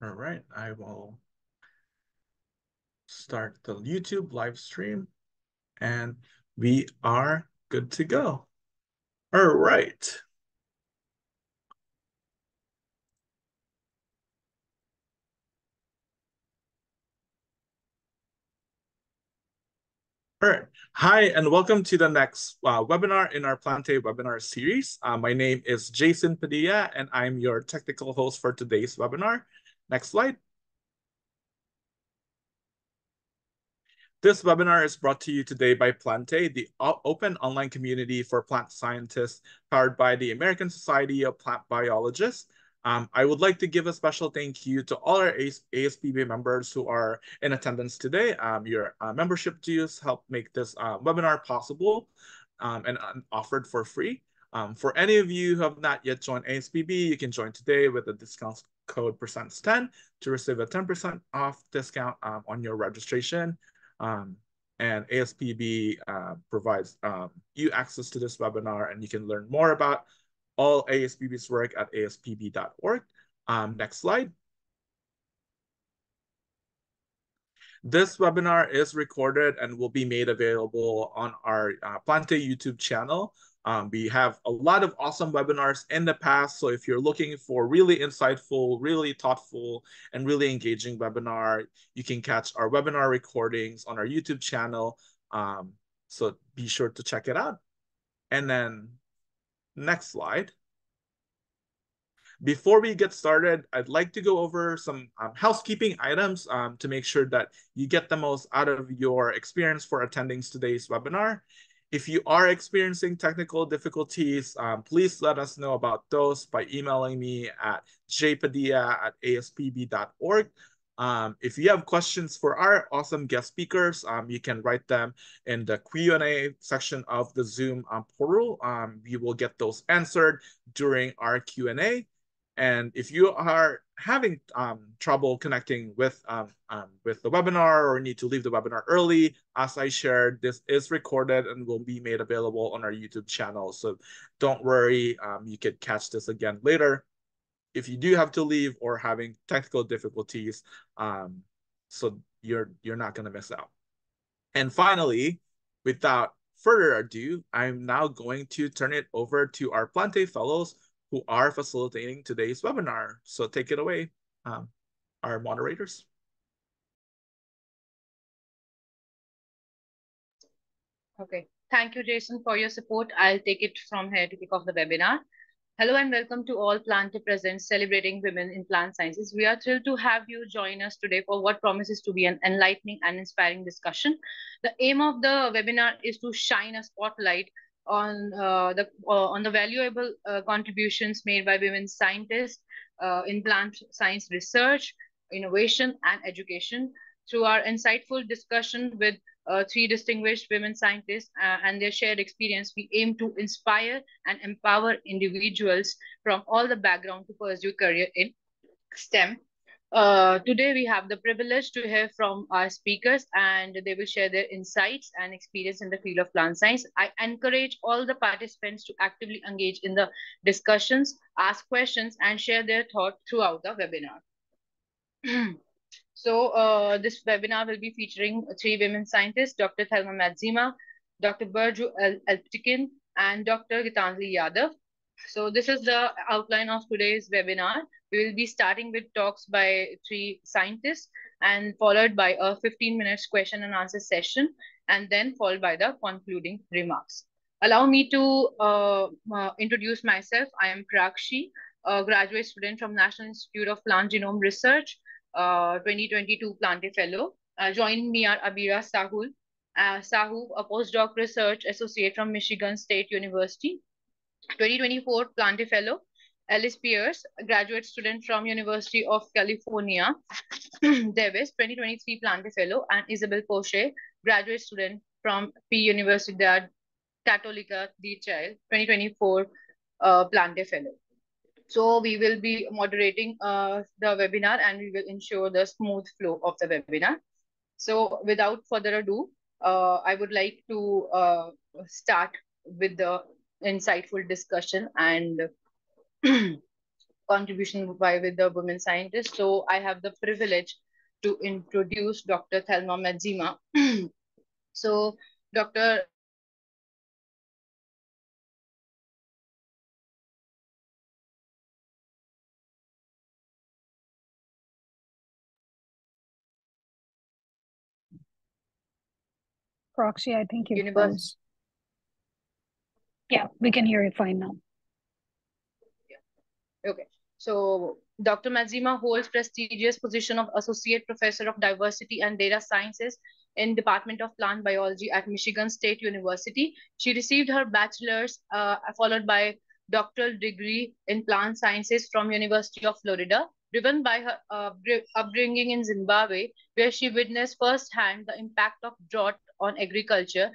All right, I will start the YouTube live stream and we are good to go. All right. All right. Hi, and welcome to the next uh, webinar in our Plantae webinar series. Uh, my name is Jason Padilla, and I'm your technical host for today's webinar. Next slide. This webinar is brought to you today by Plantae, the open online community for plant scientists powered by the American Society of Plant Biologists. Um, I would like to give a special thank you to all our ASPB members who are in attendance today. Um, your uh, membership dues help make this uh, webinar possible um, and uh, offered for free. Um, for any of you who have not yet joined ASPB, you can join today with a discount code percents 10 to receive a 10% off discount um, on your registration. Um, and ASPB uh, provides um, you access to this webinar and you can learn more about all ASPB's work at aspb.org. Um, next slide. This webinar is recorded and will be made available on our uh, Plantae YouTube channel. Um, we have a lot of awesome webinars in the past. So if you're looking for really insightful, really thoughtful, and really engaging webinar, you can catch our webinar recordings on our YouTube channel. Um, so be sure to check it out. And then Next slide. Before we get started, I'd like to go over some um, housekeeping items um, to make sure that you get the most out of your experience for attending today's webinar. If you are experiencing technical difficulties, um, please let us know about those by emailing me at jpadilla at aspb.org. Um, if you have questions for our awesome guest speakers, um, you can write them in the Q&A section of the Zoom um, portal. Um, we will get those answered during our Q&A. And if you are having um, trouble connecting with um, um, with the webinar or need to leave the webinar early, as I shared, this is recorded and will be made available on our YouTube channel. So don't worry, um, you could catch this again later if you do have to leave or having technical difficulties, um, so you're you're not going to miss out. And finally, without further ado, I'm now going to turn it over to our Plantae Fellows who are facilitating today's webinar. So take it away, um, our moderators. Okay, thank you, Jason, for your support. I'll take it from here to kick off the webinar. Hello and welcome to all Plantae Present celebrating women in plant sciences. We are thrilled to have you join us today for what promises to be an enlightening and inspiring discussion. The aim of the webinar is to shine a spotlight on uh, the uh, on the valuable uh, contributions made by women scientists uh, in plant science research, innovation, and education. Through our insightful discussion with three distinguished women scientists and their shared experience, we aim to inspire and empower individuals from all the background to pursue career in STEM. Uh, today, we have the privilege to hear from our speakers and they will share their insights and experience in the field of plant science. I encourage all the participants to actively engage in the discussions, ask questions, and share their thoughts throughout the webinar. So uh, this webinar will be featuring three women scientists, Dr. Thelma Madzima, Dr. Burcu Alptekin, and Dr. Gitanjali Yadav. So this is the outline of today's webinar. We will be starting with talks by three scientists and followed by a 15 minutes question and answer session and then followed by the concluding remarks. Allow me to uh, uh, introduce myself. I am Prakshi, a graduate student from National Institute of Plant Genome Research 2022 Plantae Fellow. Uh, joining me are Abira Sahul, uh, Sahu, a postdoc research associate from Michigan State University. 2024 Plantae Fellow, Alice Pierce, a graduate student from University of California, Davis, 2023 Plantae Fellow, and Isabel Poche, graduate student from P Universidad Católica de Chile, 2024 uh, Plantae Fellow. So we will be moderating uh, the webinar and we will ensure the smooth flow of the webinar. So without further ado, uh, I would like to uh, start with the insightful discussion and contribution by with the women scientists. So I have the privilege to introduce Dr. Thelma Madzima. so Dr. Prakshi, I think you Universe. froze. Yeah, we can hear you fine now. Okay. So Dr. Madzima holds prestigious position of Associate Professor of Diversity and Data Sciences in Department of Plant Biology at Michigan State University. She received her bachelor's uh, followed by doctoral degree in plant sciences from University of Florida, driven by her uh, upbringing in Zimbabwe, where she witnessed firsthand the impact of drought on agriculture.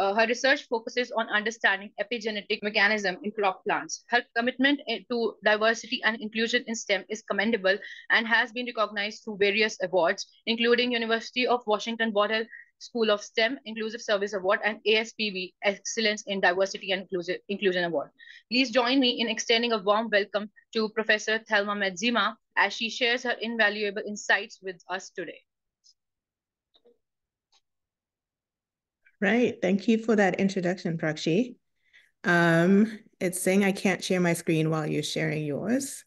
Uh, her research focuses on understanding epigenetic mechanism in crop plants. Her commitment eh, to diversity and inclusion in STEM is commendable and has been recognized through various awards, including University of Washington Bothell School of STEM Inclusive Service Award and ASPB Excellence in Diversity and Inclusion Award. Please join me in extending a warm welcome to Professor Thelma Madzima as she shares her invaluable insights with us today. Right. Thank you for that introduction, Prakshi. Um, it's saying I can't share my screen while you're sharing yours.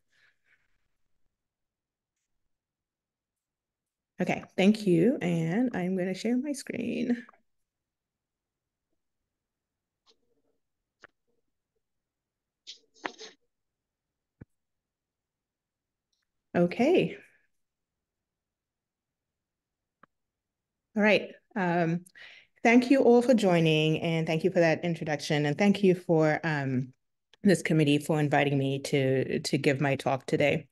Okay, thank you. And I'm going to share my screen. Okay. All right. Um, thank you all for joining and thank you for that introduction and thank you for um, this committee for inviting me to, to give my talk today.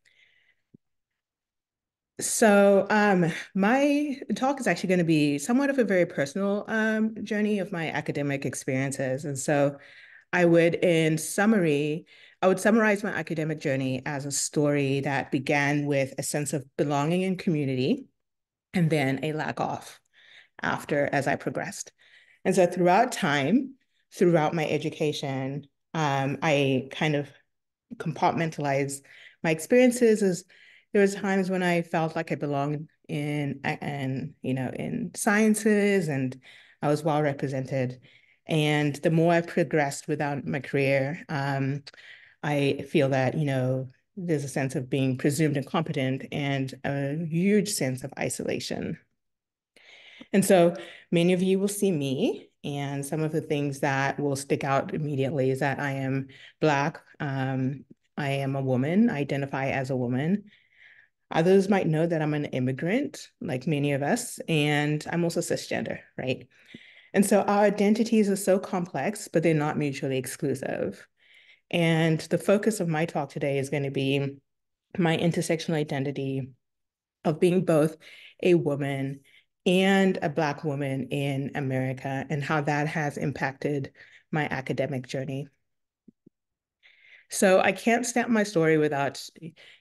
So um, my talk is actually going to be somewhat of a very personal um, journey of my academic experiences. And so I would, in summary, I would summarize my academic journey as a story that began with a sense of belonging and community, and then a lack of after as I progressed. And so throughout time, throughout my education, um, I kind of compartmentalized my experiences as there was times when I felt like I belonged in and you know in sciences and I was well represented. And the more I've progressed without my career, um, I feel that you know there's a sense of being presumed incompetent and a huge sense of isolation. And so many of you will see me and some of the things that will stick out immediately is that I am Black, um, I am a woman, I identify as a woman, Others might know that I'm an immigrant, like many of us, and I'm also cisgender, right? And so our identities are so complex, but they're not mutually exclusive. And the focus of my talk today is going to be my intersectional identity of being both a woman and a Black woman in America and how that has impacted my academic journey. So I can't stamp my story without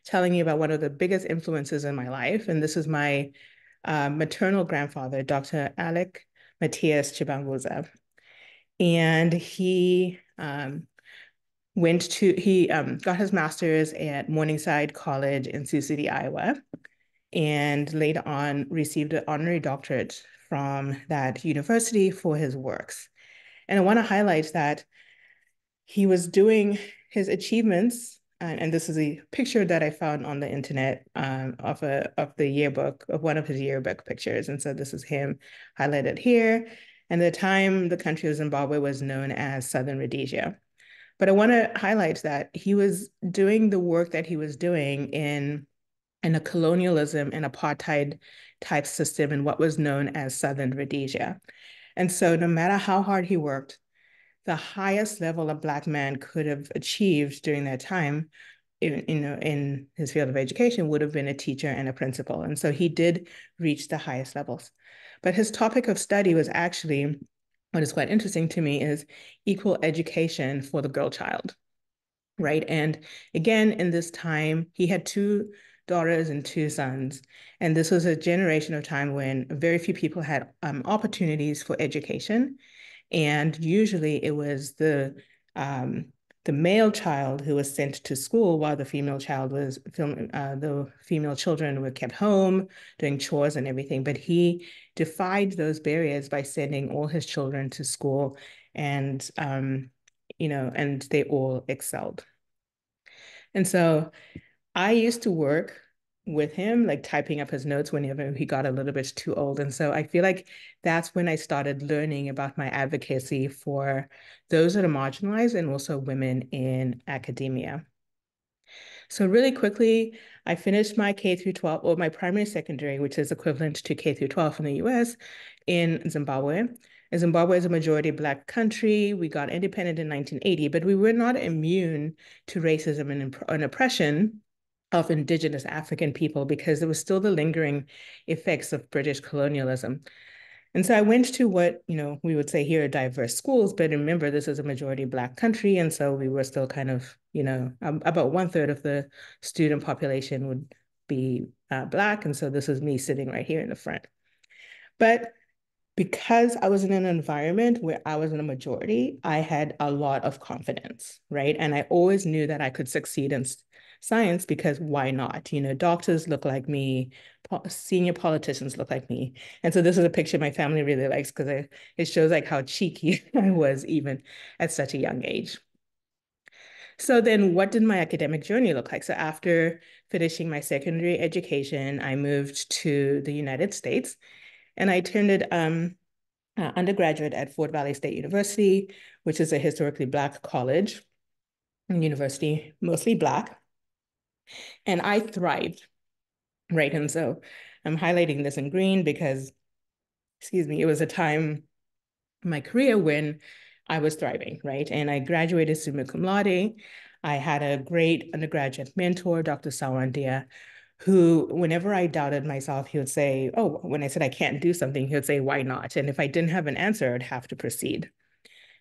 telling you about one of the biggest influences in my life. And this is my uh, maternal grandfather, Dr. Alec Matthias Chibanguza. And he um, went to, he um, got his master's at Morningside College in Sioux City, Iowa, and later on received an honorary doctorate from that university for his works. And I want to highlight that he was doing his achievements, and, and, this is a picture that I found on the internet um, of a of the yearbook of one of his yearbook pictures, and so this is him highlighted here. And at the time the country of Zimbabwe was known as Southern Rhodesia. But I want to highlight that he was doing the work that he was doing in in a colonialism and apartheid type system in what was known as Southern Rhodesia. And so no matter how hard he worked, the highest level a Black man could have achieved during that time in, in his field of education would have been a teacher and a principal. And so he did reach the highest levels. But his topic of study was actually, what is quite interesting to me is equal education for the girl child, right? And again, in this time, he had two daughters and two sons. And this was a generation of time when very few people had um, opportunities for education. And usually it was the um, the male child who was sent to school while the female child was uh, the female children were kept home doing chores and everything but he defied those barriers by sending all his children to school and um, you know and they all excelled and so i used to work with him, like typing up his notes whenever he got a little bit too old. And so I feel like that's when I started learning about my advocacy for those that are marginalized and also women in academia. So really quickly, I finished my K through 12 or my primary secondary, which is equivalent to K through 12 in the US in Zimbabwe. Zimbabwe is a majority Black country. We got independent in 1980, but we were not immune to racism and, and oppression of indigenous African people because there was still the lingering effects of British colonialism. And so I went to what, you know, we would say here diverse schools, but remember this is a majority Black country. And so we were still kind of, you know, um, about one third of the student population would be uh, Black. And so this is me sitting right here in the front. But because I was in an environment where I was in a majority, I had a lot of confidence, right? And I always knew that I could succeed in science because why not? You know, doctors look like me, senior politicians look like me. And so this is a picture my family really likes because it, it shows like how cheeky I was even at such a young age. So then what did my academic journey look like? So after finishing my secondary education, I moved to the United States and I attended um, uh, undergraduate at Fort Valley State University, which is a historically Black college and university, mostly Black. And I thrived, right? And so I'm highlighting this in green because, excuse me, it was a time in my career when I was thriving, right? And I graduated summa cum laude. I had a great undergraduate mentor, Dr. Sawandia, who, whenever I doubted myself, he would say, Oh, when I said I can't do something, he would say, Why not? And if I didn't have an answer, I'd have to proceed.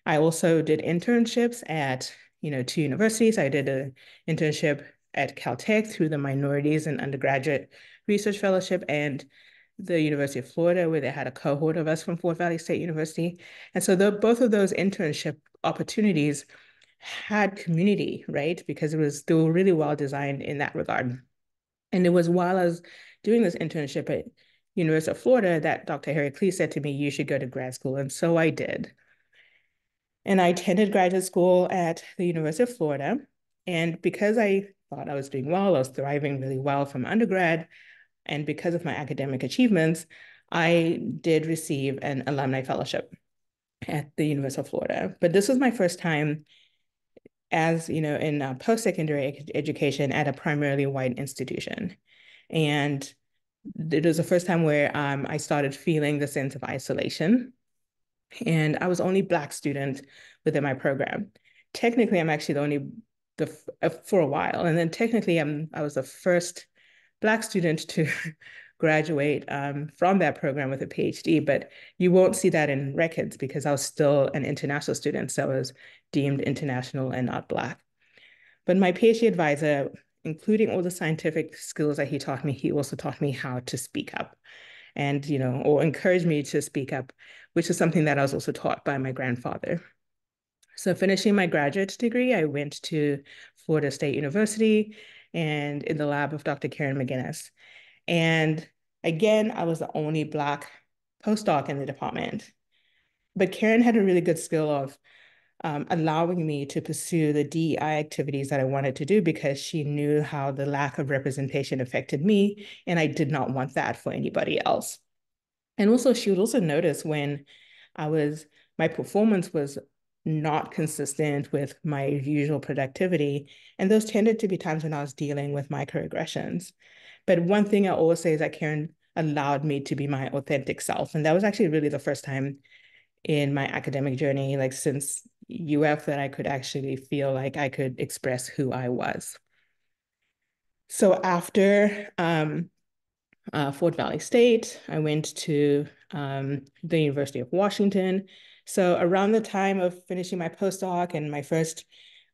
I also did internships at, you know, two universities. I did an internship at Caltech through the Minorities and Undergraduate Research Fellowship and the University of Florida, where they had a cohort of us from Fort Valley State University. And so the, both of those internship opportunities had community, right? Because it was they were really well designed in that regard. And it was while I was doing this internship at University of Florida that Dr. Harry Klee said to me, you should go to grad school. And so I did. And I attended graduate school at the University of Florida. And because I thought I was doing well. I was thriving really well from undergrad. And because of my academic achievements, I did receive an alumni fellowship at the University of Florida. But this was my first time as, you know, in post-secondary education at a primarily white institution. And it was the first time where um, I started feeling the sense of isolation. And I was only Black student within my program. Technically, I'm actually the only the uh, for a while, and then technically, I'm I was the first Black student to graduate um, from that program with a PhD, but you won't see that in records because I was still an international student, so I was deemed international and not Black. But my PhD advisor, including all the scientific skills that he taught me, he also taught me how to speak up and, you know, or encourage me to speak up, which is something that I was also taught by my grandfather. So finishing my graduate degree, I went to Florida State University and in the lab of Dr. Karen McGinnis. And again, I was the only Black postdoc in the department. But Karen had a really good skill of um, allowing me to pursue the DEI activities that I wanted to do because she knew how the lack of representation affected me, and I did not want that for anybody else. And also, she would also notice when I was, my performance was not consistent with my usual productivity. And those tended to be times when I was dealing with microaggressions. But one thing I always say is that Karen allowed me to be my authentic self. And that was actually really the first time in my academic journey, like since UF, that I could actually feel like I could express who I was. So after um, uh, Fort Valley State, I went to um, the University of Washington so around the time of finishing my postdoc and my first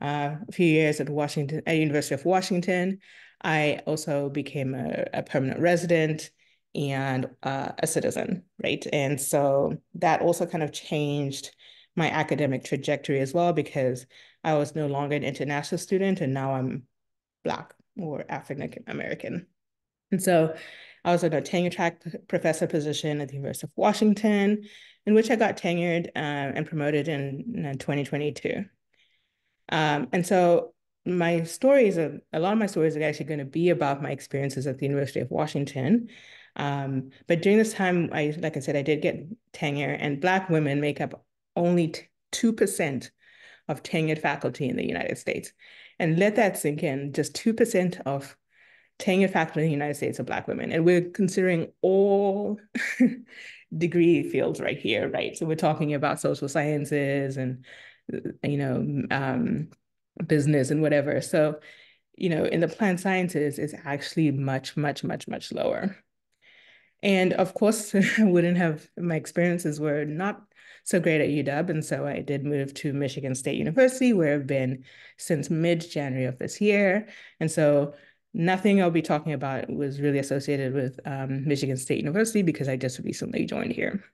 uh, few years at Washington, at University of Washington, I also became a, a permanent resident and uh, a citizen, right? And so that also kind of changed my academic trajectory as well because I was no longer an international student and now I'm Black or African American. And so I was in a tenure track professor position at the University of Washington, in which I got tenured uh, and promoted in, in 2022. Um, and so my stories, a lot of my stories are actually going to be about my experiences at the University of Washington. Um, but during this time, I, like I said, I did get tenure, and Black women make up only 2% of tenured faculty in the United States. And let that sink in, just 2% of tenured faculty in the United States are Black women. And we're considering all degree fields right here, right? So we're talking about social sciences and, you know, um, business and whatever. So, you know, in the plant sciences, it's actually much, much, much, much lower. And of course, I wouldn't have, my experiences were not so great at UW. And so I did move to Michigan State University, where I've been since mid-January of this year. And so nothing I'll be talking about was really associated with um, Michigan State University because I just recently joined here.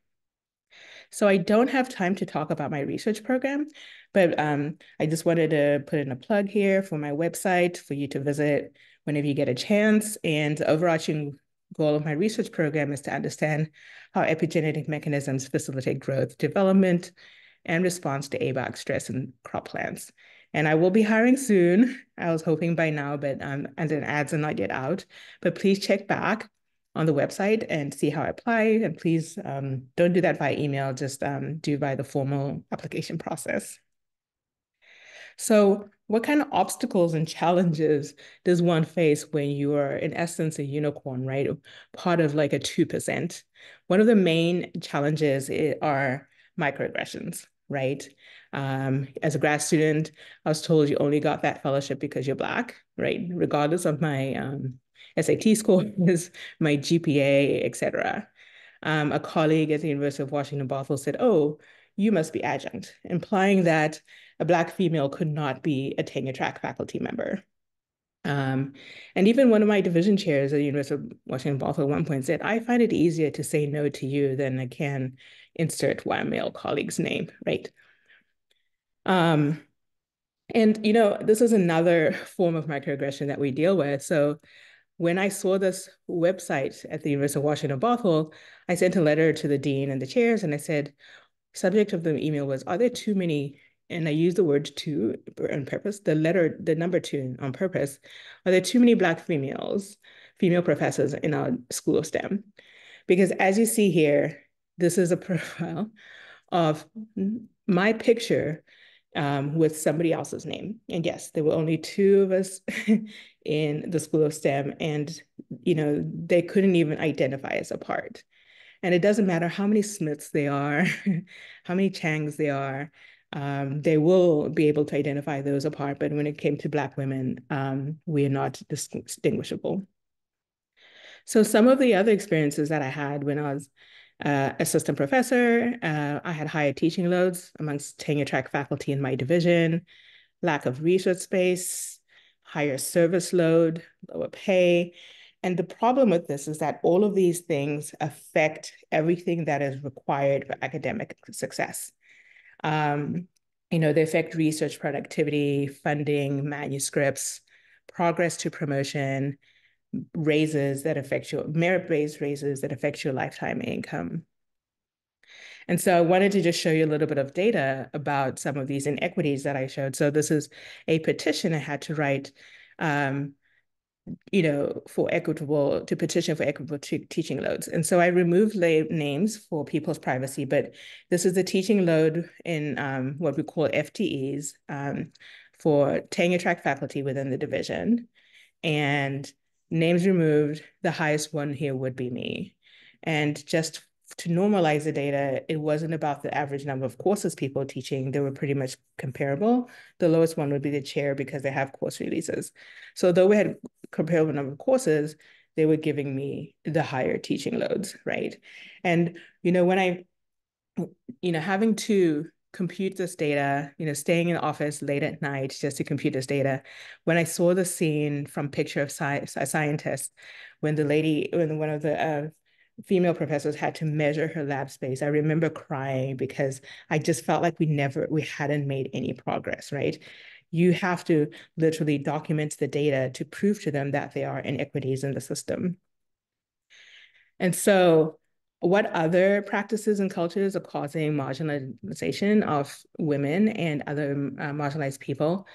So I don't have time to talk about my research program, but um, I just wanted to put in a plug here for my website for you to visit whenever you get a chance. And the overarching goal of my research program is to understand how epigenetic mechanisms facilitate growth, development, and response to abiotic stress in crop plants. And I will be hiring soon. I was hoping by now, but um, and then ads are not yet out. But please check back on the website and see how I apply. And please um, don't do that via email, just um, do by the formal application process. So what kind of obstacles and challenges does one face when you are in essence a unicorn, right? Part of like a 2%. One of the main challenges are microaggressions, right? Um, as a grad student, I was told you only got that fellowship because you're Black, right? Regardless of my um, SAT scores, my GPA, etc. Um, a colleague at the University of Washington Bothell said, oh, you must be adjunct, implying that a Black female could not be a tenure track faculty member. Um, and even one of my division chairs at the University of Washington Bothell at one point said, I find it easier to say no to you than I can insert one male colleague's name, right? Um, and, you know, this is another form of microaggression that we deal with. So when I saw this website at the University of Washington Bothell, I sent a letter to the dean and the chairs, and I said, subject of the email was, are there too many, and I used the word two on purpose, the letter, the number two on purpose, are there too many Black females, female professors in our School of STEM? Because as you see here, this is a profile of my picture um, with somebody else's name. And yes, there were only two of us in the School of STEM, and you know they couldn't even identify us apart. And it doesn't matter how many Smiths they are, how many Changs they are, um, they will be able to identify those apart. But when it came to Black women, um, we are not distinguishable. So some of the other experiences that I had when I was uh, assistant professor. Uh, I had higher teaching loads amongst tenure track faculty in my division, lack of research space, higher service load, lower pay. And the problem with this is that all of these things affect everything that is required for academic success. Um, you know, they affect research productivity, funding, manuscripts, progress to promotion, raises that affect your merit-based raises that affect your lifetime income. And so I wanted to just show you a little bit of data about some of these inequities that I showed. So this is a petition I had to write, um, you know, for equitable, to petition for equitable teaching loads. And so I removed names for people's privacy, but this is the teaching load in um, what we call FTEs um, for tenure track faculty within the division. And names removed, the highest one here would be me. And just to normalize the data, it wasn't about the average number of courses people teaching. They were pretty much comparable. The lowest one would be the chair because they have course releases. So though we had comparable number of courses, they were giving me the higher teaching loads, right? And, you know, when I, you know, having to compute this data, you know, staying in the office late at night just to compute this data. When I saw the scene from Picture of Sci a Scientist, when the lady, when one of the uh, female professors had to measure her lab space. I remember crying because I just felt like we never, we hadn't made any progress, right? You have to literally document the data to prove to them that there are inequities in the system. And so what other practices and cultures are causing marginalization of women and other uh, marginalized people?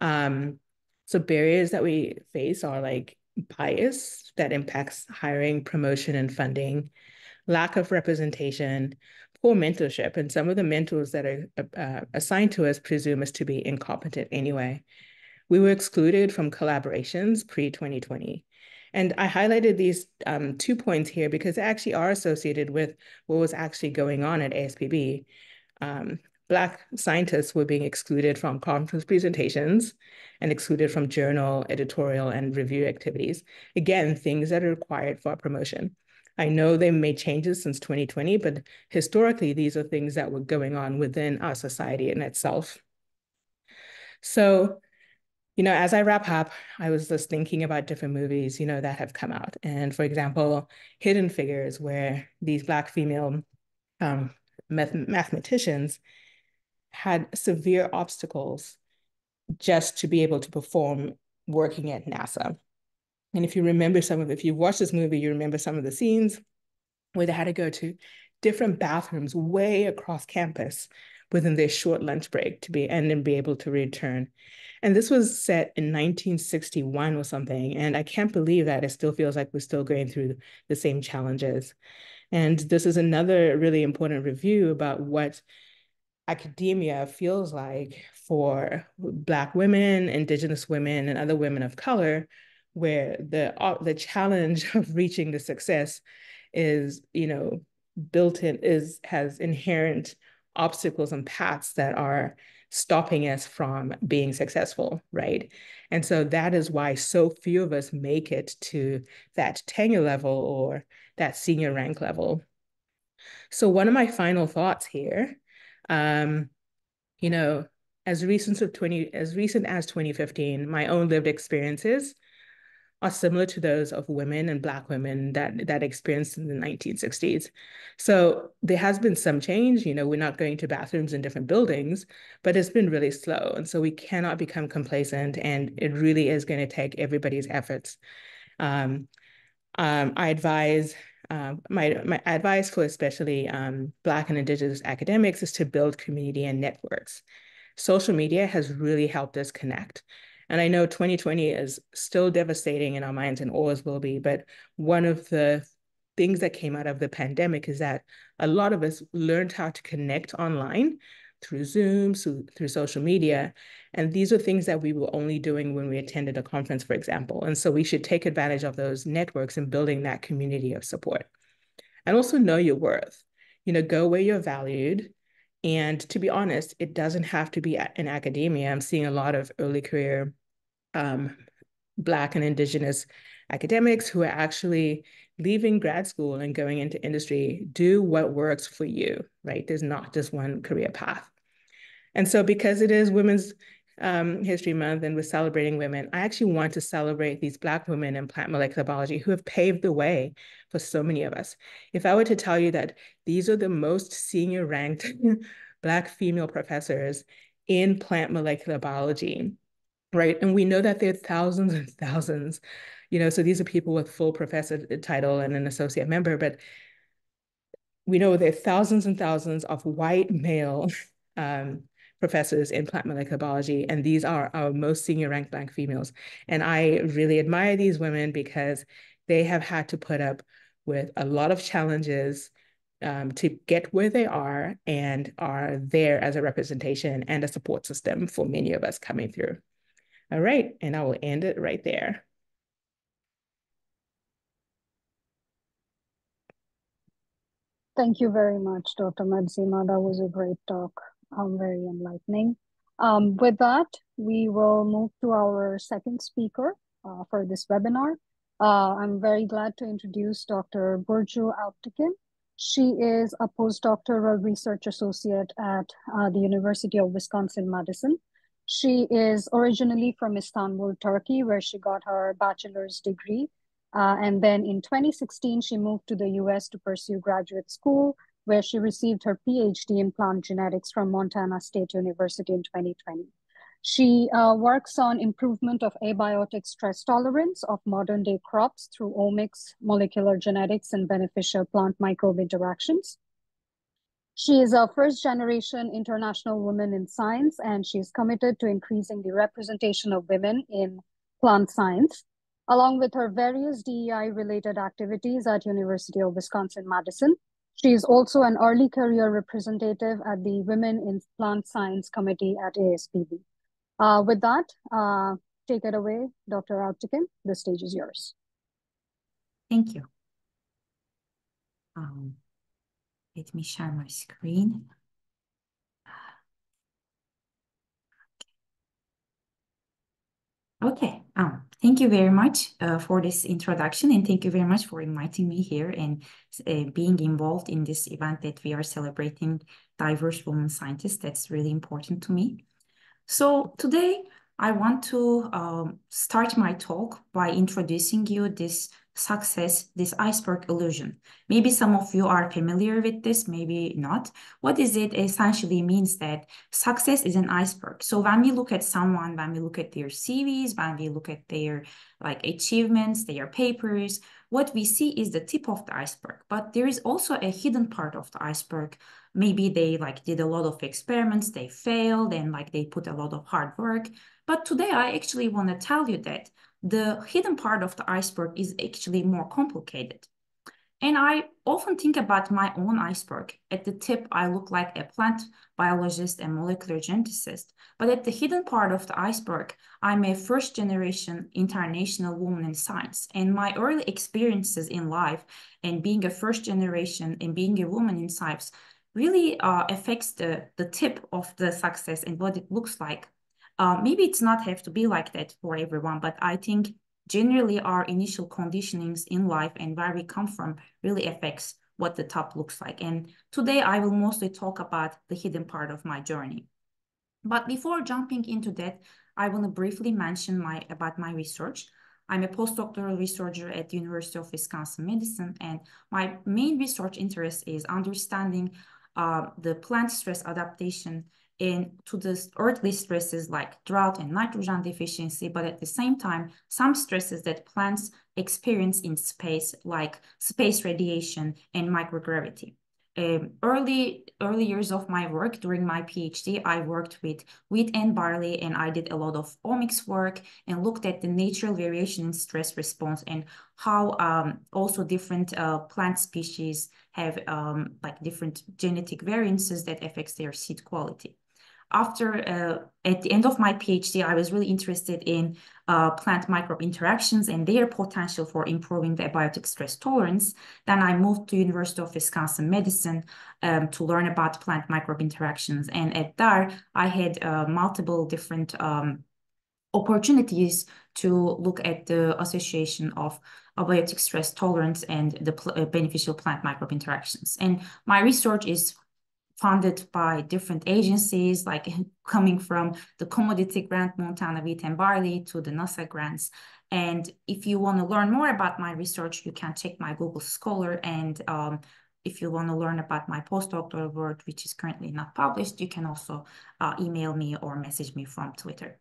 Um, so barriers that we face are like bias that impacts hiring, promotion, and funding, lack of representation, poor mentorship, and some of the mentors that are uh, assigned to us presume us to be incompetent anyway. We were excluded from collaborations pre-2020. And I highlighted these um, two points here because they actually are associated with what was actually going on at ASPB. Um, Black scientists were being excluded from conference presentations and excluded from journal, editorial, and review activities. Again, things that are required for promotion. I know they made changes since 2020, but historically, these are things that were going on within our society in itself. So you know, as I wrap up, I was just thinking about different movies, you know, that have come out. And for example, Hidden Figures, where these Black female um, math mathematicians had severe obstacles just to be able to perform working at NASA. And if you remember some of, if you watch this movie, you remember some of the scenes where they had to go to different bathrooms way across campus within their short lunch break to be and then be able to return. And this was set in 1961 or something. And I can't believe that it still feels like we're still going through the same challenges. And this is another really important review about what academia feels like for Black women, Indigenous women, and other women of color, where the, uh, the challenge of reaching the success is, you know, built in, is has inherent obstacles and paths that are stopping us from being successful, right? And so that is why so few of us make it to that tenure level or that senior rank level. So one of my final thoughts here, um, you know, as recent of 20 as recent as 2015, my own lived experiences are similar to those of women and Black women that, that experienced in the 1960s. So there has been some change. You know, we're not going to bathrooms in different buildings, but it's been really slow. And so we cannot become complacent, and it really is going to take everybody's efforts. Um, um, I advise uh, my, my advice for especially um, Black and Indigenous academics is to build community and networks. Social media has really helped us connect. And I know 2020 is still devastating in our minds and always will be, but one of the things that came out of the pandemic is that a lot of us learned how to connect online through Zoom, through, through social media. And these are things that we were only doing when we attended a conference, for example. And so we should take advantage of those networks and building that community of support. And also know your worth. You know, go where you're valued, and to be honest, it doesn't have to be in academia. I'm seeing a lot of early career um, Black and Indigenous academics who are actually leaving grad school and going into industry. Do what works for you, right? There's not just one career path. And so because it is Women's um, History Month and we're celebrating women, I actually want to celebrate these Black women in plant molecular biology who have paved the way for so many of us. If I were to tell you that these are the most senior ranked Black female professors in plant molecular biology, right? And we know that there are thousands and thousands, you know, so these are people with full professor title and an associate member, but we know there are thousands and thousands of white male um, professors in plant molecular biology, and these are our most senior ranked Black females. And I really admire these women because they have had to put up with a lot of challenges um, to get where they are and are there as a representation and a support system for many of us coming through. All right, and I will end it right there. Thank you very much, Dr. Madzima. That was a great talk, very enlightening. Um, with that, we will move to our second speaker uh, for this webinar. Uh, I'm very glad to introduce Dr. Burcu Alptekin. She is a postdoctoral research associate at uh, the University of Wisconsin-Madison. She is originally from Istanbul, Turkey, where she got her bachelor's degree Uh, and then in 2016, she moved to the US to pursue graduate school, where she received her PhD in plant genetics from Montana State University in 2020. She uh, works on improvement of abiotic stress tolerance of modern day crops through omics, molecular genetics, and beneficial plant microbe interactions. She is a first generation international woman in science, and she is committed to increasing the representation of women in plant science, along with her various DEI related activities at University of Wisconsin-Madison. She is also an early career representative at the Women in Plant Science Committee at ASPB. Uh, with that, uh, take it away, Dr. Alptekin. The stage is yours. Thank you. Um, let me share my screen. Okay, um, thank you very much uh, for this introduction and thank you very much for inviting me here and uh, being involved in this event that we are celebrating diverse women scientists. That's really important to me. So today I want to um, start my talk by introducing you this success, this iceberg illusion. Maybe some of you are familiar with this, maybe not. What is it essentially means that success is an iceberg. So when we look at someone, when we look at their CVs, when we look at their like achievements, their papers, what we see is the tip of the iceberg. But there is also a hidden part of the iceberg maybe they like did a lot of experiments, they failed and like they put a lot of hard work. But today I actually want to tell you that the hidden part of the iceberg is actually more complicated. And I often think about my own iceberg. At the tip, I look like a plant biologist and molecular geneticist. But at the hidden part of the iceberg, I'm a first generation international woman in science. And my early experiences in life and being a first generation and being a woman in science really uh, affects the, the tip of the success and what it looks like. Uh, maybe it's not have to be like that for everyone, but I think generally our initial conditionings in life and where we come from really affects what the top looks like. And today I will mostly talk about the hidden part of my journey. But before jumping into that, I want to briefly mention my about my research. I'm a postdoctoral researcher at the University of Wisconsin-Madison, and my main research interest is understanding uh, the plant stress adaptation in to the earthly stresses like drought and nitrogen deficiency, but at the same time, some stresses that plants experience in space, like space radiation and microgravity. Um, early early years of my work during my PhD, I worked with wheat and barley, and I did a lot of omics work and looked at the natural variation in stress response and how um, also different uh, plant species have um, like different genetic variances that affects their seed quality after uh, at the end of my PhD, I was really interested in uh, plant microbe interactions and their potential for improving the abiotic stress tolerance. Then I moved to University of Wisconsin-Madison um, to learn about plant microbe interactions. And at there, I had uh, multiple different um, opportunities to look at the association of abiotic stress tolerance and the pl uh, beneficial plant microbe interactions. And my research is funded by different agencies, like coming from the commodity grant, Montana Wheat and Barley, to the NASA grants. And if you want to learn more about my research, you can check my Google Scholar. And um, if you want to learn about my postdoctoral work, which is currently not published, you can also uh, email me or message me from Twitter.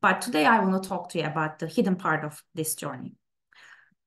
But today I want to talk to you about the hidden part of this journey.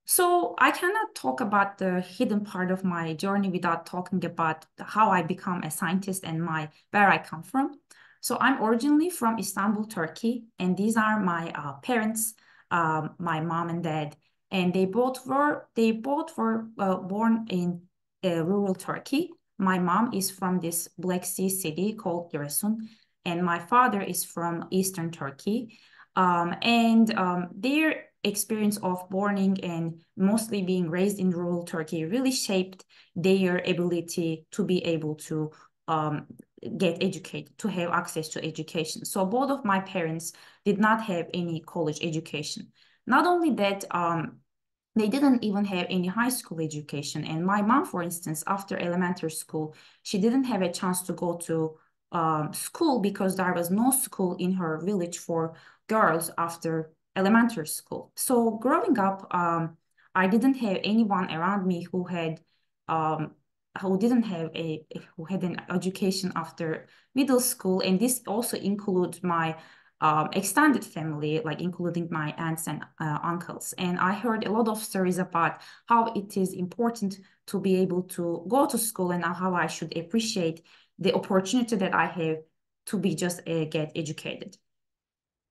So I cannot talk about the hidden part of my journey without talking about how I become a scientist and my where I come from. So I'm originally from Istanbul, Turkey, and these are my uh, parents, um, my mom and dad, and they both were they both were uh, born in uh, rural Turkey. My mom is from this Black Sea city called Giresun, and my father is from Eastern Turkey. Um, and um, their experience of born and mostly being raised in rural Turkey really shaped their ability to be able to um, get educated, to have access to education. So both of my parents did not have any college education. Not only that, um, they didn't even have any high school education. And my mom, for instance, after elementary school, she didn't have a chance to go to um, school because there was no school in her village for girls after elementary school. So growing up, um, I didn't have anyone around me who had um, who didn't have a who had an education after middle school, and this also includes my um, extended family, like including my aunts and uh, uncles. And I heard a lot of stories about how it is important to be able to go to school and how I should appreciate the opportunity that I have to be just uh, get educated.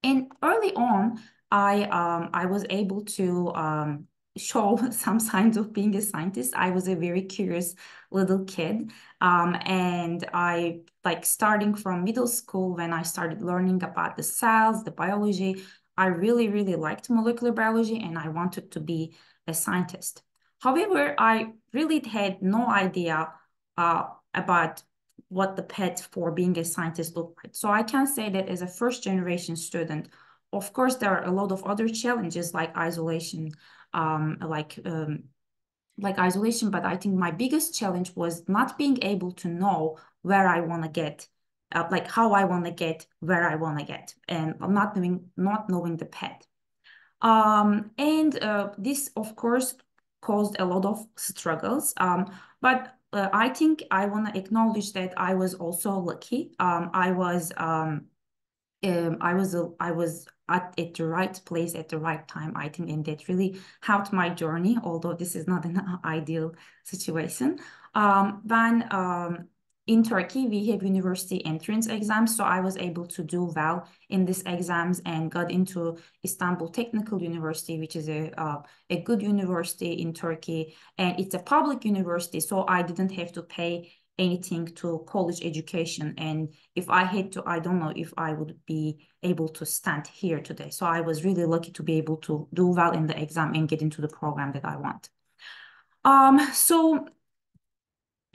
And early on, I um, I was able to um, show some signs of being a scientist. I was a very curious little kid. Um, and I like starting from middle school when I started learning about the cells, the biology, I really, really liked molecular biology and I wanted to be a scientist. However, I really had no idea uh, about what the path for being a scientist looked like. So I can say that as a first generation student, of course, there are a lot of other challenges like isolation, um, like um, like isolation. But I think my biggest challenge was not being able to know where I want to get, uh, like how I want to get where I want to get, and not knowing not knowing the path. Um, and uh, this, of course, caused a lot of struggles. Um, but uh, I think I want to acknowledge that I was also lucky. Um, I was um, I was I was at, at the right place at the right time, I think, and that really helped my journey, although this is not an ideal situation. Um, when um, in Turkey, we have university entrance exams, so I was able to do well in these exams and got into Istanbul Technical University, which is a uh, a good university in Turkey, and it's a public university, so I didn't have to pay anything to college education. And if I had to, I don't know if I would be able to stand here today. So I was really lucky to be able to do well in the exam and get into the program that I want. Um, so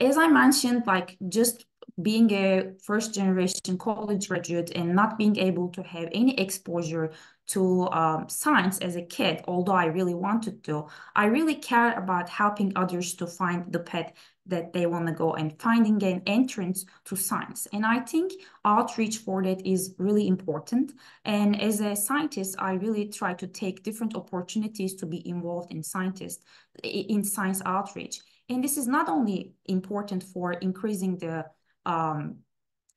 as I mentioned, like just being a first generation college graduate and not being able to have any exposure to um, science as a kid, although I really wanted to, I really care about helping others to find the path that they want to go and finding an entrance to science. And I think outreach for that is really important. And as a scientist, I really try to take different opportunities to be involved in scientist in science outreach. And this is not only important for increasing the um,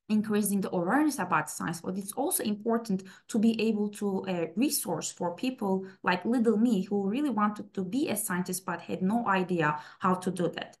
increasing the awareness about science, but it's also important to be able to uh, resource for people like little me who really wanted to be a scientist but had no idea how to do that.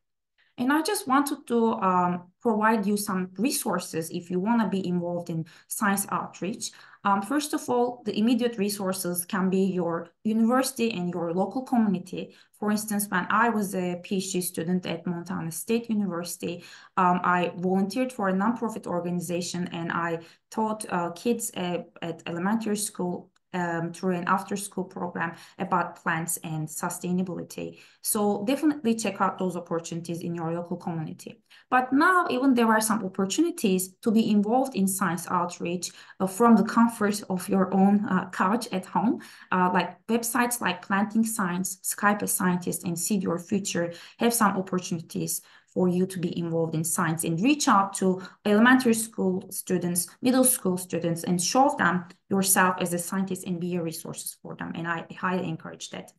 And I just wanted to um, provide you some resources if you want to be involved in science outreach. Um, first of all, the immediate resources can be your university and your local community. For instance, when I was a PhD student at Montana State University, um, I volunteered for a nonprofit organization and I taught uh, kids at, at elementary school um, through an after school program about plants and sustainability. So definitely check out those opportunities in your local community. But now even there are some opportunities to be involved in science outreach uh, from the comfort of your own uh, couch at home, uh, like websites like Planting Science, Skype a Scientist, and Seed Your Future have some opportunities for you to be involved in science and reach out to elementary school students, middle school students, and show them yourself as a scientist and be a resources for them. And I highly encourage that.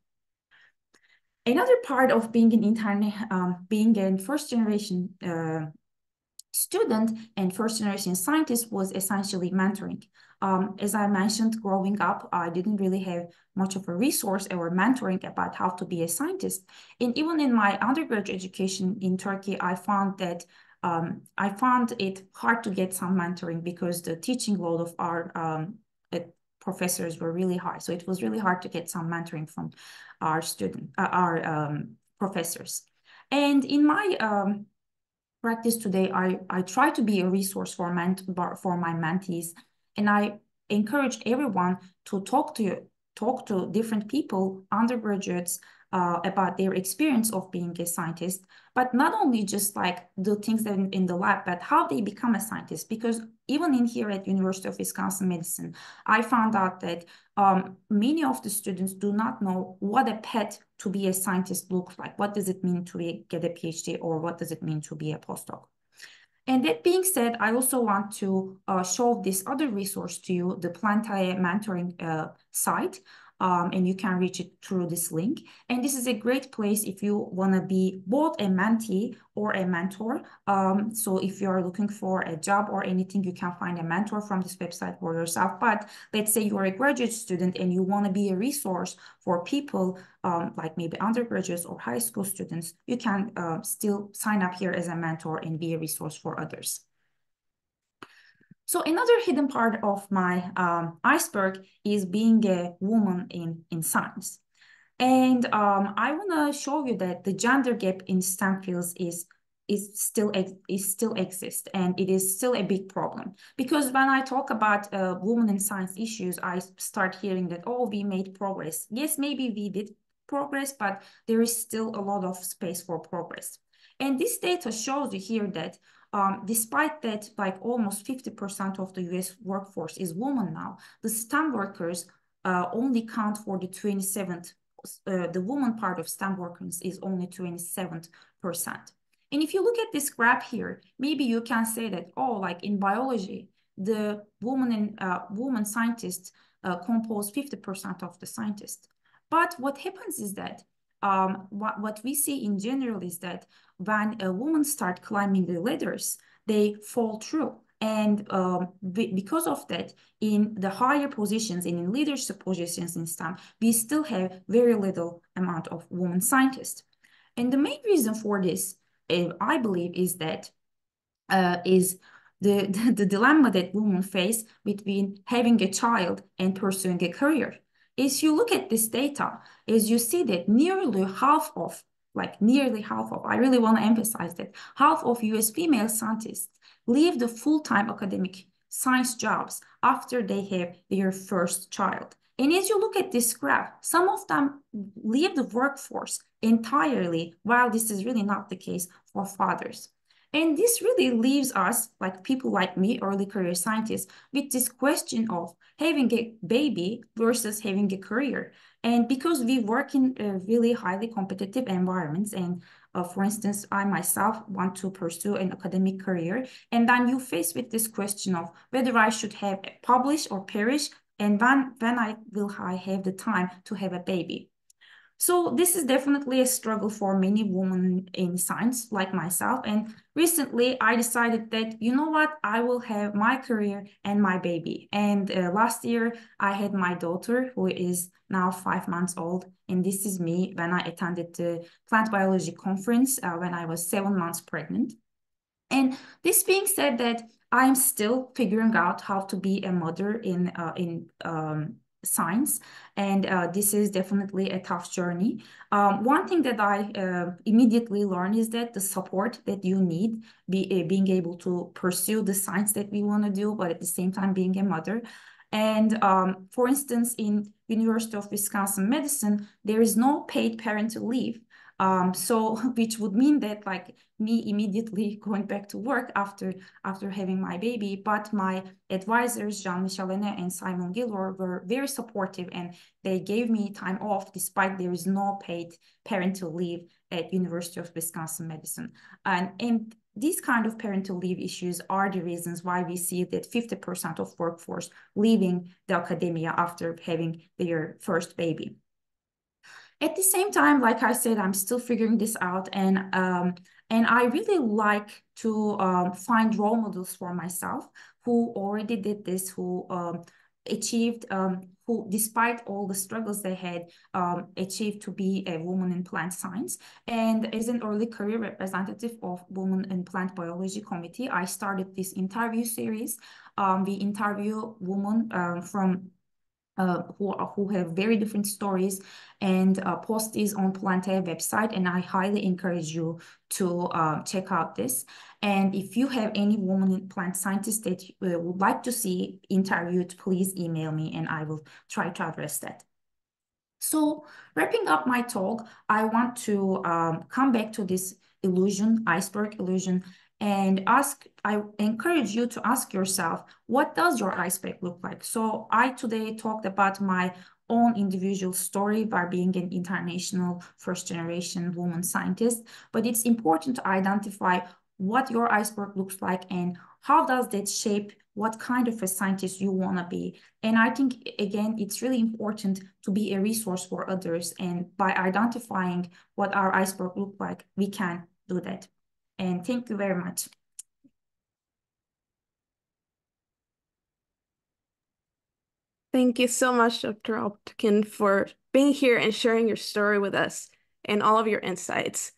Another part of being an intern, um, being a first generation uh, student and first generation scientist was essentially mentoring. Um, as I mentioned, growing up, I didn't really have much of a resource or mentoring about how to be a scientist. And even in my undergraduate education in Turkey, I found that um, I found it hard to get some mentoring because the teaching load of our um, professors were really high. So it was really hard to get some mentoring from our student, uh, our um, professors. And in my um, practice today, I, I try to be a resource for, ment for my mentees and I encourage everyone to talk to talk to different people, undergraduates, uh, about their experience of being a scientist, but not only just like the things in, in, the lab, but how they become a scientist. Because even in here at University of Wisconsin Madison, I found out that um, many of the students do not know what a path to be a scientist looks like. What does it mean to be, get a PhD or what does it mean to be a postdoc? And that being said, I also want to uh, show this other resource to you, the Plantae mentoring uh, site. Um, and you can reach it through this link. And this is a great place if you want to be both a mentee or a mentor. Um, so if you're looking for a job or anything, you can find a mentor from this website for yourself. But let's say you're a graduate student and you want to be a resource for people um, like maybe undergraduates or high school students, you can uh, still sign up here as a mentor and be a resource for others. So another hidden part of my um, iceberg is being a woman in, in science. And um, I want to show you that the gender gap in STEM fields is is still is still exists and it is still a big problem because when I talk about uh, women in science issues, I start hearing that oh we made progress. Yes, maybe we did progress, but there is still a lot of space for progress. And this data shows you here that um, despite that, like almost 50% of the US workforce is women now, the STEM workers uh, only count for the 27th, uh, the woman part of STEM workers is only 27%. And if you look at this graph here, maybe you can say that, oh, like in biology, the woman and uh, woman scientists uh, compose 50% of the scientists. But what happens is that um, what, what we see in general is that when a woman start climbing the ladders, they fall through. And um, because of that, in the higher positions and in leadership positions in STEM, we still have very little amount of women scientists. And the main reason for this, uh, I believe, is that uh, is the, the, the dilemma that women face between having a child and pursuing a career. As you look at this data, is you see that nearly half of, like nearly half of, I really want to emphasize that, half of US female scientists leave the full-time academic science jobs after they have their first child. And as you look at this graph, some of them leave the workforce entirely, while this is really not the case for fathers. And this really leaves us, like people like me, early career scientists, with this question of having a baby versus having a career. And because we work in really highly competitive environments, and uh, for instance, I myself want to pursue an academic career, and then you face with this question of whether I should have publish or perish, and when, when I will I have the time to have a baby. So this is definitely a struggle for many women in science like myself. And recently I decided that, you know what, I will have my career and my baby. And uh, last year I had my daughter who is now five months old. And this is me when I attended the plant biology conference uh, when I was seven months pregnant. And this being said that I'm still figuring out how to be a mother in uh, in um, science and uh, this is definitely a tough journey. Um, one thing that i uh, immediately learned is that the support that you need be, uh, being able to pursue the science that we want to do but at the same time being a mother. And um, for instance in university of wisconsin madison there is no paid parental leave um, so which would mean that like me immediately going back to work after after having my baby, but my advisors, Jean-Michel Ané and Simon Gilroy, were very supportive and they gave me time off despite there is no paid parental leave at University of Wisconsin Madison. And, and these kind of parental leave issues are the reasons why we see that 50% of workforce leaving the academia after having their first baby. At the same time, like I said, I'm still figuring this out and um, and I really like to um, find role models for myself who already did this, who um, achieved, um, who despite all the struggles they had, um, achieved to be a woman in plant science. And as an early career representative of Women in Plant Biology Committee, I started this interview series. Um, we interview women um, from uh, who, who have very different stories and uh, post these on Plantae website. And I highly encourage you to uh, check out this. And if you have any woman in plant scientist that uh, would like to see interviewed, please email me and I will try to address that. So wrapping up my talk, I want to um, come back to this illusion, iceberg illusion, and ask, I encourage you to ask yourself, what does your iceberg look like? So I today talked about my own individual story by being an international first generation woman scientist, but it's important to identify what your iceberg looks like and how does that shape what kind of a scientist you want to be. And I think, again, it's really important to be a resource for others. And by identifying what our iceberg look like, we can do that. And thank you very much. Thank you so much, Dr. Alptekin, for being here and sharing your story with us and all of your insights.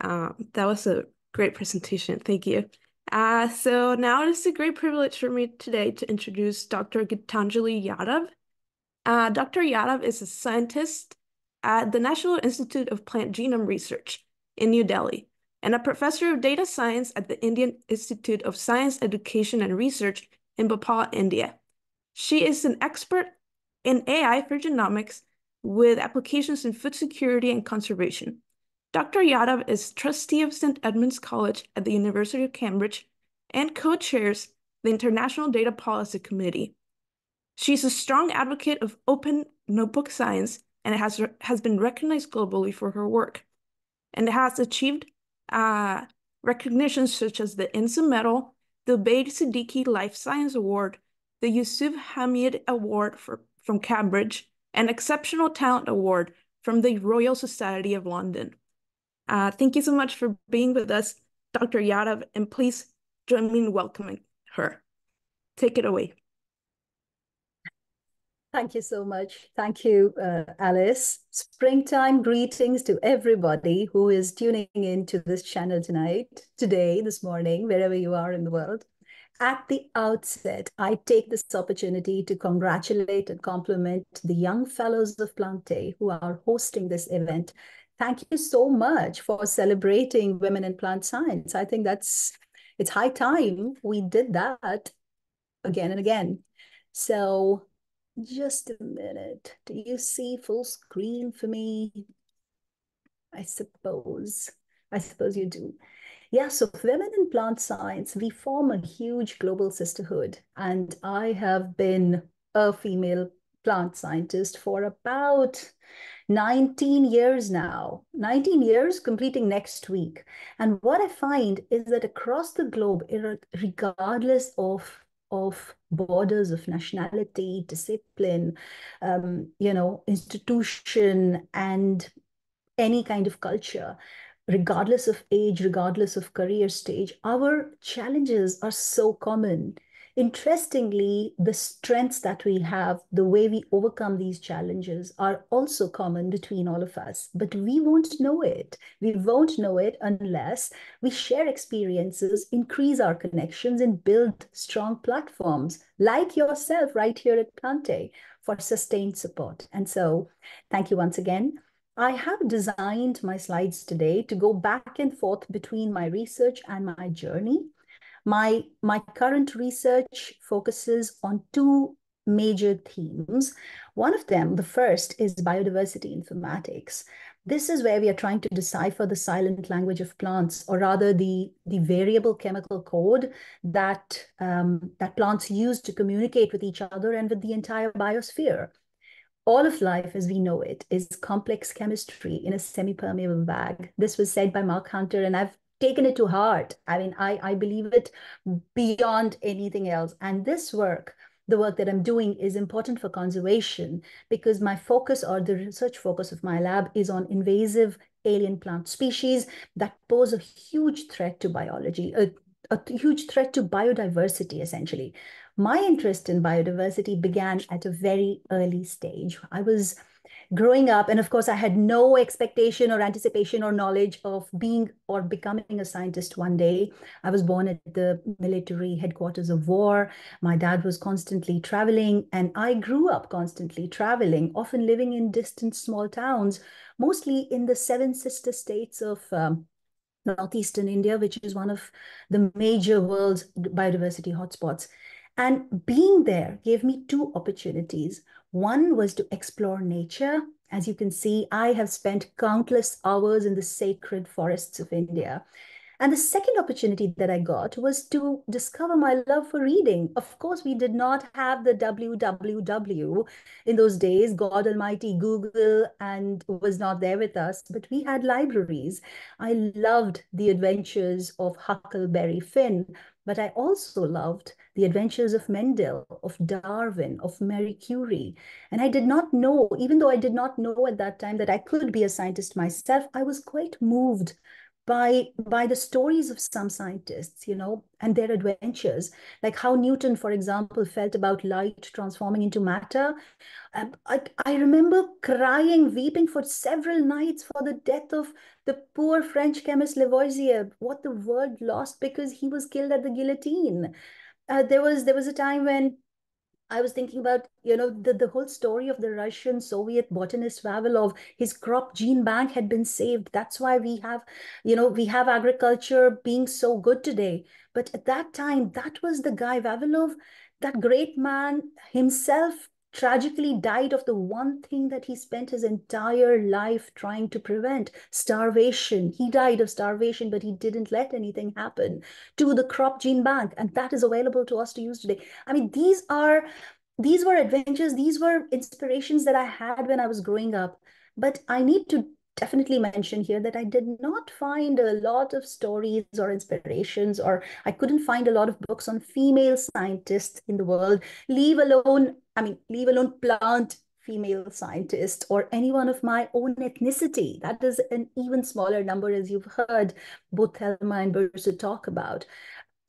Um, that was a great presentation. Thank you. Uh, so now it is a great privilege for me today to introduce Dr. Gitanjali Yadav. Uh, Dr. Yadav is a scientist at the National Institute of Plant Genome Research in New Delhi and a professor of data science at the Indian Institute of Science, Education and Research in Bhopal, India. She is an expert in AI for genomics with applications in food security and conservation. Dr. Yadav is trustee of St. Edmund's College at the University of Cambridge and co-chairs the International Data Policy Committee. She's a strong advocate of open notebook science and has, has been recognized globally for her work and has achieved uh, recognitions such as the INSA Medal, the Obaid Siddiqi Life Science Award, the Yusuf Hamied Award for, from Cambridge, and Exceptional Talent Award from the Royal Society of London. Uh, thank you so much for being with us, Dr. Yadav, and please join me in welcoming her. Take it away. Thank you so much. Thank you, uh, Alice. Springtime greetings to everybody who is tuning in to this channel tonight, today, this morning, wherever you are in the world. At the outset, I take this opportunity to congratulate and compliment the young fellows of Plantae who are hosting this event. Thank you so much for celebrating women in plant science. I think that's it's high time we did that again and again. So just a minute. Do you see full screen for me? I suppose. I suppose you do. Yeah, so women in plant science, we form a huge global sisterhood. And I have been a female plant scientist for about 19 years now, 19 years completing next week. And what I find is that across the globe, regardless of of borders of nationality, discipline, um, you know, institution, and any kind of culture, regardless of age, regardless of career stage, our challenges are so common. Interestingly, the strengths that we have, the way we overcome these challenges are also common between all of us, but we won't know it. We won't know it unless we share experiences, increase our connections, and build strong platforms like yourself right here at Plantae for sustained support. And so, thank you once again. I have designed my slides today to go back and forth between my research and my journey. My, my current research focuses on two major themes. One of them, the first, is biodiversity informatics. This is where we are trying to decipher the silent language of plants, or rather the, the variable chemical code that, um, that plants use to communicate with each other and with the entire biosphere all of life as we know it is complex chemistry in a semi-permeable bag. This was said by Mark Hunter, and I've taken it to heart. I mean, I, I believe it beyond anything else. And this work, the work that I'm doing is important for conservation because my focus or the research focus of my lab is on invasive alien plant species that pose a huge threat to biology, a, a huge threat to biodiversity, essentially. My interest in biodiversity began at a very early stage. I was growing up, and of course, I had no expectation or anticipation or knowledge of being or becoming a scientist one day. I was born at the military headquarters of war. My dad was constantly traveling, and I grew up constantly traveling, often living in distant small towns, mostly in the seven sister states of um, northeastern India, which is one of the major world's biodiversity hotspots. And being there gave me two opportunities. One was to explore nature. As you can see, I have spent countless hours in the sacred forests of India. And the second opportunity that I got was to discover my love for reading. Of course, we did not have the www in those days. God Almighty Google and was not there with us, but we had libraries. I loved the adventures of Huckleberry Finn, but I also loved the adventures of Mendel, of Darwin, of Marie Curie. And I did not know, even though I did not know at that time that I could be a scientist myself, I was quite moved by by the stories of some scientists you know and their adventures. Like how newton for example felt about light transforming into matter. Um, I, I remember crying weeping for several nights for the death of the poor french chemist lavoisier. What the world lost because he was killed at the guillotine uh, there was there was a time when I was thinking about, you know, the, the whole story of the Russian Soviet botanist Vavilov, his crop gene bank had been saved. That's why we have, you know, we have agriculture being so good today. But at that time, that was the guy, Vavilov, that great man himself tragically died of the one thing that he spent his entire life trying to prevent starvation. He died of starvation, but he didn't let anything happen to the crop gene bank. And that is available to us to use today. I mean, these are these were adventures, these were inspirations that I had when I was growing up. But I need to definitely mention here that I did not find a lot of stories or inspirations, or I couldn't find a lot of books on female scientists in the world, leave alone, I mean, leave alone plant female scientists or anyone of my own ethnicity. That is an even smaller number, as you've heard both Thelma and Burcu talk about.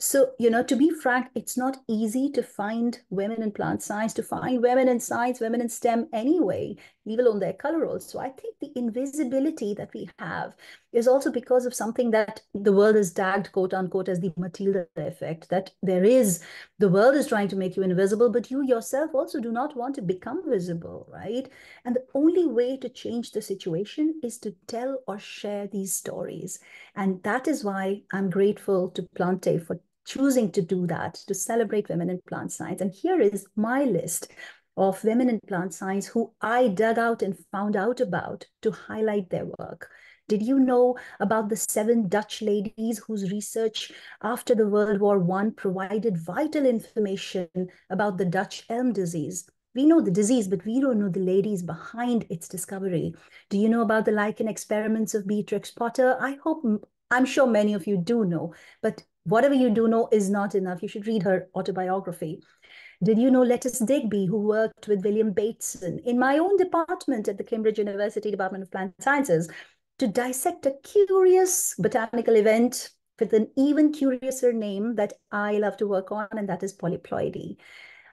So, you know, to be frank, it's not easy to find women in plant science, to find women in science, women in STEM anyway, leave alone their color roles. So I think the invisibility that we have is also because of something that the world has tagged, quote unquote, as the Matilda effect, that there is, the world is trying to make you invisible, but you yourself also do not want to become visible, right? And the only way to change the situation is to tell or share these stories. And that is why I'm grateful to Plantae for choosing to do that, to celebrate women in plant science. And here is my list of women in plant science who I dug out and found out about to highlight their work. Did you know about the seven Dutch ladies whose research after the World War I provided vital information about the Dutch elm disease? We know the disease, but we don't know the ladies behind its discovery. Do you know about the lichen experiments of Beatrix Potter? I hope, I'm sure many of you do know, but whatever you do know is not enough. You should read her autobiography. Did you know Lettice Digby, who worked with William Bateson in my own department at the Cambridge University Department of Plant Sciences to dissect a curious botanical event with an even curiouser name that I love to work on, and that is polyploidy.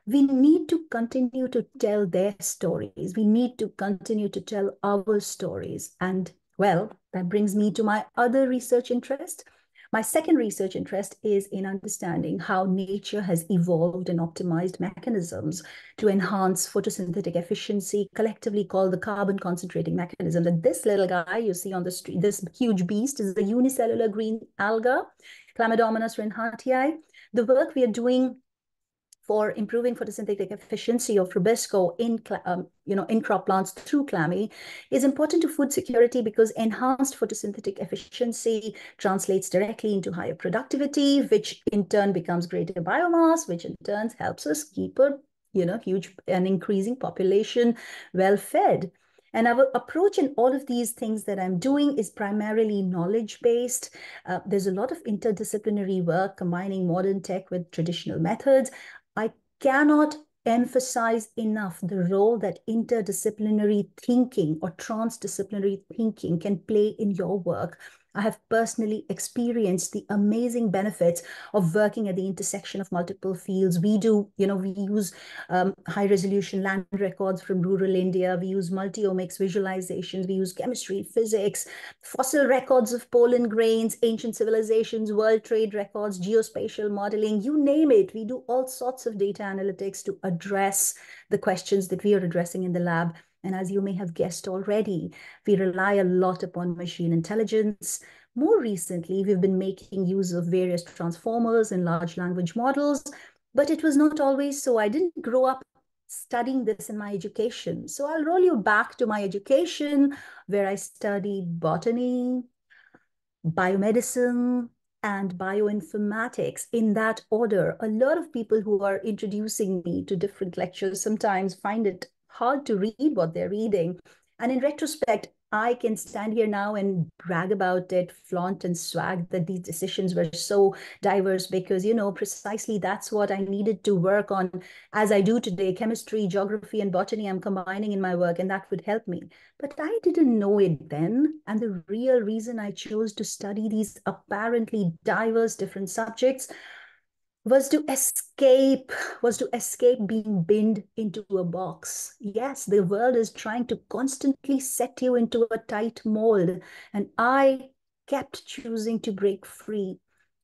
We need to continue to tell their stories. We need to continue to tell our stories. And well, that brings me to my other research interest, my second research interest is in understanding how nature has evolved and optimized mechanisms to enhance photosynthetic efficiency, collectively called the carbon concentrating mechanism. And this little guy you see on the street, this huge beast is the unicellular green alga, Chlamydomonas reinhardtii. The work we are doing for improving photosynthetic efficiency of rubisco in, um, you know, in crop plants through Chlamy is important to food security because enhanced photosynthetic efficiency translates directly into higher productivity, which in turn becomes greater biomass, which in turn helps us keep a, you know, huge and increasing population well fed. And our approach in all of these things that I'm doing is primarily knowledge-based. Uh, there's a lot of interdisciplinary work combining modern tech with traditional methods. I cannot emphasize enough the role that interdisciplinary thinking or transdisciplinary thinking can play in your work I have personally experienced the amazing benefits of working at the intersection of multiple fields. We do, you know, we use um, high resolution land records from rural India. We use multi-omics visualizations. We use chemistry, physics, fossil records of pollen grains, ancient civilizations, world trade records, geospatial modeling, you name it. We do all sorts of data analytics to address the questions that we are addressing in the lab. And as you may have guessed already, we rely a lot upon machine intelligence. More recently, we've been making use of various transformers and large language models, but it was not always so. I didn't grow up studying this in my education. So I'll roll you back to my education where I studied botany, biomedicine, and bioinformatics in that order. A lot of people who are introducing me to different lectures sometimes find it hard to read what they're reading. And in retrospect, I can stand here now and brag about it, flaunt and swag that these decisions were so diverse because, you know, precisely that's what I needed to work on as I do today. Chemistry, geography, and botany, I'm combining in my work, and that would help me. But I didn't know it then. And the real reason I chose to study these apparently diverse different subjects was to escape was to escape being binned into a box. Yes the world is trying to constantly set you into a tight mold. And i kept choosing to break free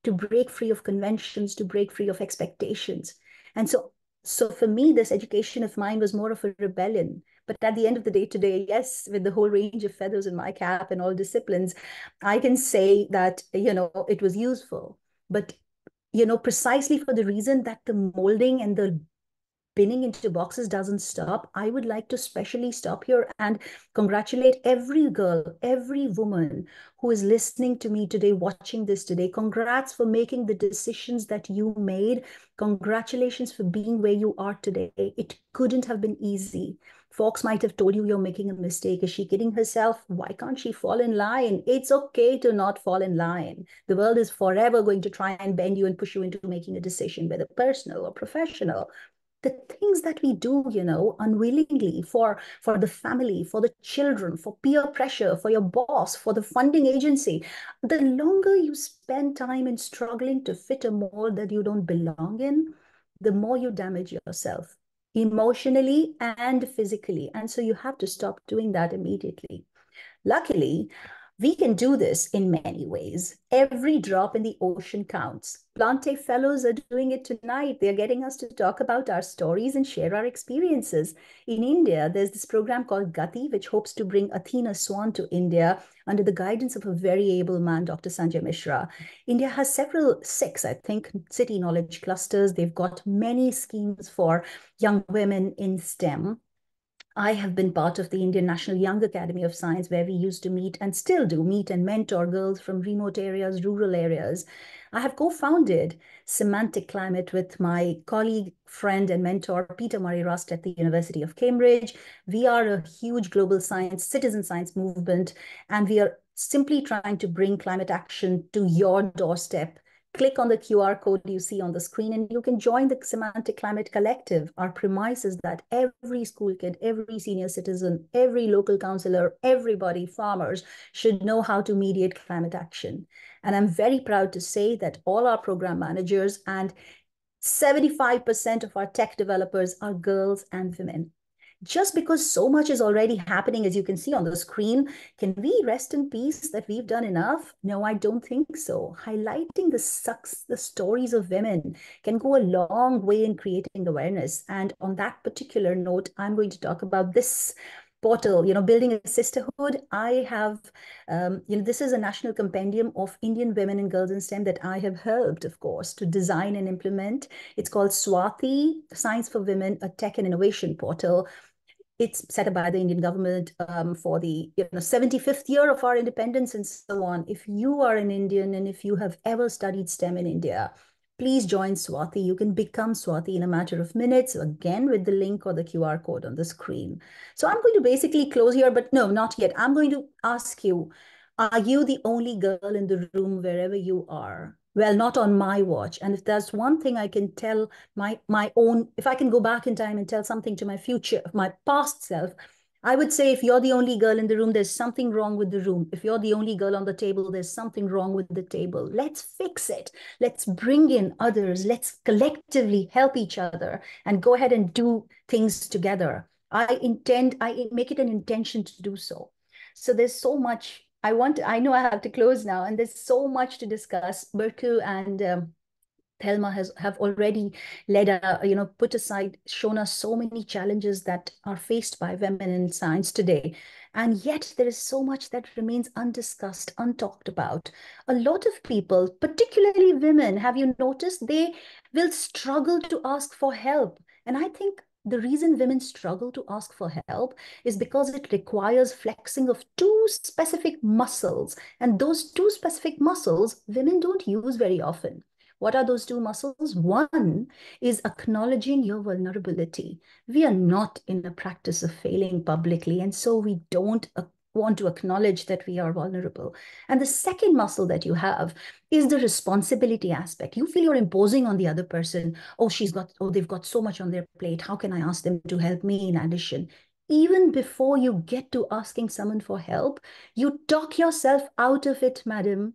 to break free of conventions to break free of expectations. And so so for me this education of mine was more of a rebellion. But at the end of the day today yes with the whole range of feathers in my cap and all disciplines i can say that you know it was useful. But you know, precisely for the reason that the molding and the pinning into boxes doesn't stop, I would like to specially stop here and congratulate every girl, every woman who is listening to me today, watching this today. Congrats for making the decisions that you made. Congratulations for being where you are today. It couldn't have been easy. Fox might have told you you're making a mistake. Is she kidding herself? Why can't she fall in line? It's okay to not fall in line. The world is forever going to try and bend you and push you into making a decision, whether personal or professional. The things that we do, you know, unwillingly for, for the family, for the children, for peer pressure, for your boss, for the funding agency, the longer you spend time in struggling to fit a mold that you don't belong in, the more you damage yourself emotionally and physically. And so you have to stop doing that immediately. Luckily, we can do this in many ways. Every drop in the ocean counts. Plantae Fellows are doing it tonight. They're getting us to talk about our stories and share our experiences. In India, there's this program called Gati, which hopes to bring Athena Swan to India under the guidance of a very able man, Dr. Sanjay Mishra. India has several, six, I think, city knowledge clusters. They've got many schemes for young women in STEM. I have been part of the Indian National Young Academy of Science, where we used to meet and still do meet and mentor girls from remote areas, rural areas. I have co founded Semantic Climate with my colleague, friend, and mentor, Peter Murray Rust at the University of Cambridge. We are a huge global science, citizen science movement, and we are simply trying to bring climate action to your doorstep click on the QR code you see on the screen and you can join the Semantic Climate Collective. Our premise is that every school kid, every senior citizen, every local councillor, everybody, farmers, should know how to mediate climate action. And I'm very proud to say that all our program managers and 75% of our tech developers are girls and women just because so much is already happening, as you can see on the screen, can we rest in peace that we've done enough? No, I don't think so. Highlighting the sucks, the stories of women can go a long way in creating awareness. And on that particular note, I'm going to talk about this portal, you know, building a sisterhood. I have, um, you know, this is a national compendium of Indian women and girls in STEM that I have helped, of course, to design and implement. It's called Swati, Science for Women, a tech and innovation portal it's set up by the Indian government um, for the you know 75th year of our independence and so on. If you are an Indian and if you have ever studied STEM in India, please join Swati. You can become Swati in a matter of minutes, again with the link or the QR code on the screen. So I'm going to basically close here, but no, not yet. I'm going to ask you, are you the only girl in the room wherever you are? well not on my watch and if there's one thing i can tell my my own if i can go back in time and tell something to my future my past self i would say if you're the only girl in the room there's something wrong with the room. If you're the only girl on the table there's something wrong with the table. Let's fix it. Let's bring in others. Let's collectively help each other and go ahead and do things together. I intend i make it an intention to do so. So there's so much I want, to, I know I have to close now, and there's so much to discuss. Burcu and um, Thelma has have already led a, you know, put aside, shown us so many challenges that are faced by women in science today. And yet there is so much that remains undiscussed, untalked about. A lot of people, particularly women, have you noticed, they will struggle to ask for help. And I think the reason women struggle to ask for help is because it requires flexing of two specific muscles. And those two specific muscles, women don't use very often. What are those two muscles? One is acknowledging your vulnerability. We are not in the practice of failing publicly, and so we don't want to acknowledge that we are vulnerable. And the second muscle that you have is the responsibility aspect. You feel you're imposing on the other person. Oh, she's got, oh, they've got so much on their plate. How can I ask them to help me in addition? Even before you get to asking someone for help, you talk yourself out of it, madam.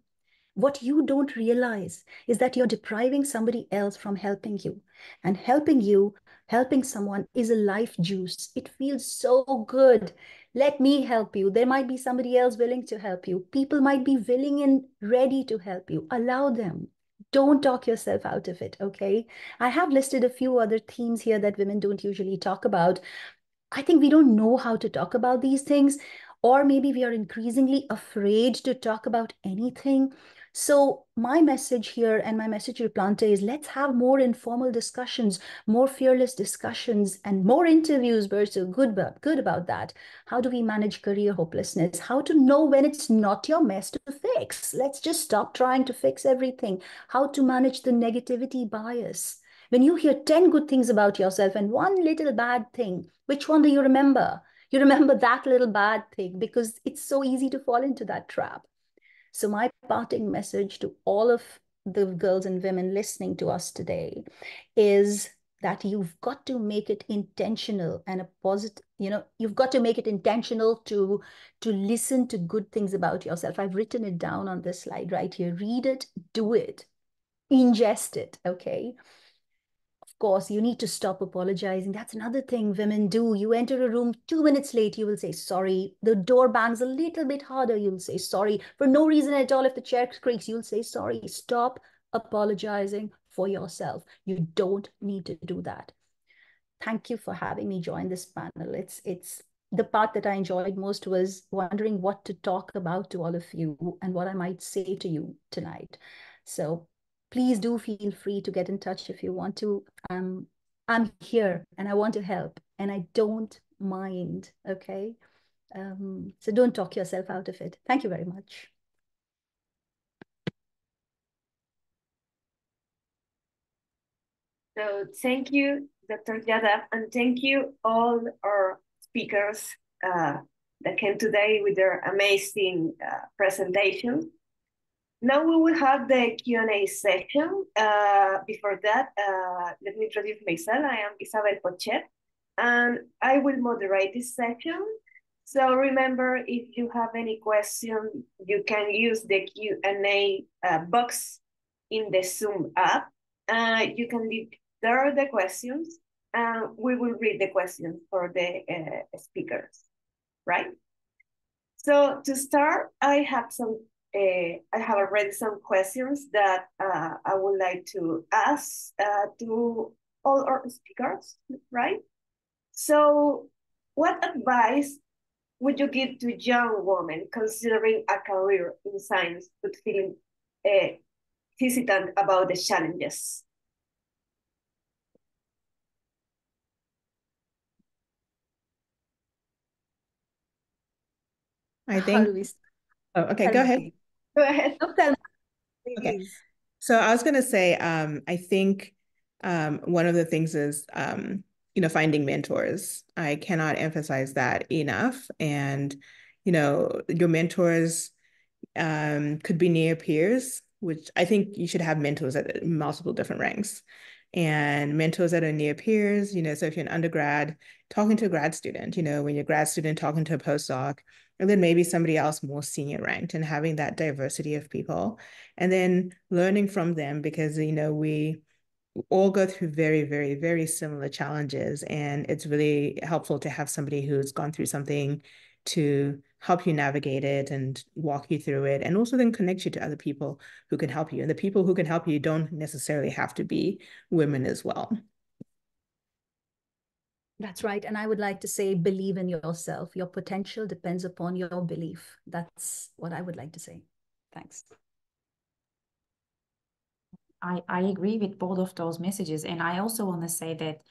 What you don't realize is that you're depriving somebody else from helping you. And helping you, helping someone is a life juice. It feels so good. Let me help you. There might be somebody else willing to help you. People might be willing and ready to help you. Allow them. Don't talk yourself out of it, okay? I have listed a few other themes here that women don't usually talk about. I think we don't know how to talk about these things, or maybe we are increasingly afraid to talk about anything. So my message here and my message to Plantae is let's have more informal discussions, more fearless discussions, and more interviews. We're good good about that. How do we manage career hopelessness? How to know when it's not your mess to fix? Let's just stop trying to fix everything. How to manage the negativity bias. When you hear 10 good things about yourself and one little bad thing, which one do you remember? You remember that little bad thing because it's so easy to fall into that trap. So, my parting message to all of the girls and women listening to us today is that you've got to make it intentional and a positive you know you've got to make it intentional to to listen to good things about yourself. I've written it down on this slide right here. Read it do it ingest it okay course, you need to stop apologizing. That's another thing women do. You enter a room two minutes late, you will say sorry. The door bangs a little bit harder, you'll say sorry. For no reason at all, if the chair creaks, you'll say sorry. Stop apologizing for yourself. You don't need to do that. Thank you for having me join this panel. It's it's the part that I enjoyed most was wondering what to talk about to all of you and what I might say to you tonight. So please do feel free to get in touch if you want to. Um, I'm here and I want to help and I don't mind. Okay. Um, so don't talk yourself out of it. Thank you very much. So thank you, Dr. Yadav, and thank you all our speakers uh, that came today with their amazing uh, presentation. Now we will have the Q&A session. Uh, before that, uh, let me introduce myself. I am Isabel Pochet, and I will moderate this session. So remember, if you have any question, you can use the Q&A uh, box in the Zoom app. Uh, you can leave there the questions, and we will read the questions for the uh, speakers, right? So to start, I have some uh, I have already some questions that uh, I would like to ask uh, to all our speakers, right? So what advice would you give to young women considering a career in science but feeling uh, hesitant about the challenges? I think. Oh, okay, go ahead. Go ahead. Okay. So I was going to say, um, I think um, one of the things is, um, you know, finding mentors. I cannot emphasize that enough. And, you know, your mentors um, could be near peers, which I think you should have mentors at multiple different ranks and mentors that are near peers. You know, so if you're an undergrad, talking to a grad student, you know, when you're a grad student, talking to a postdoc, and then maybe somebody else more senior ranked and having that diversity of people and then learning from them because you know we all go through very very very similar challenges and it's really helpful to have somebody who's gone through something to help you navigate it and walk you through it and also then connect you to other people who can help you and the people who can help you don't necessarily have to be women as well that's right. And I would like to say, believe in yourself. Your potential depends upon your belief. That's what I would like to say. Thanks. I, I agree with both of those messages. And I also want to say that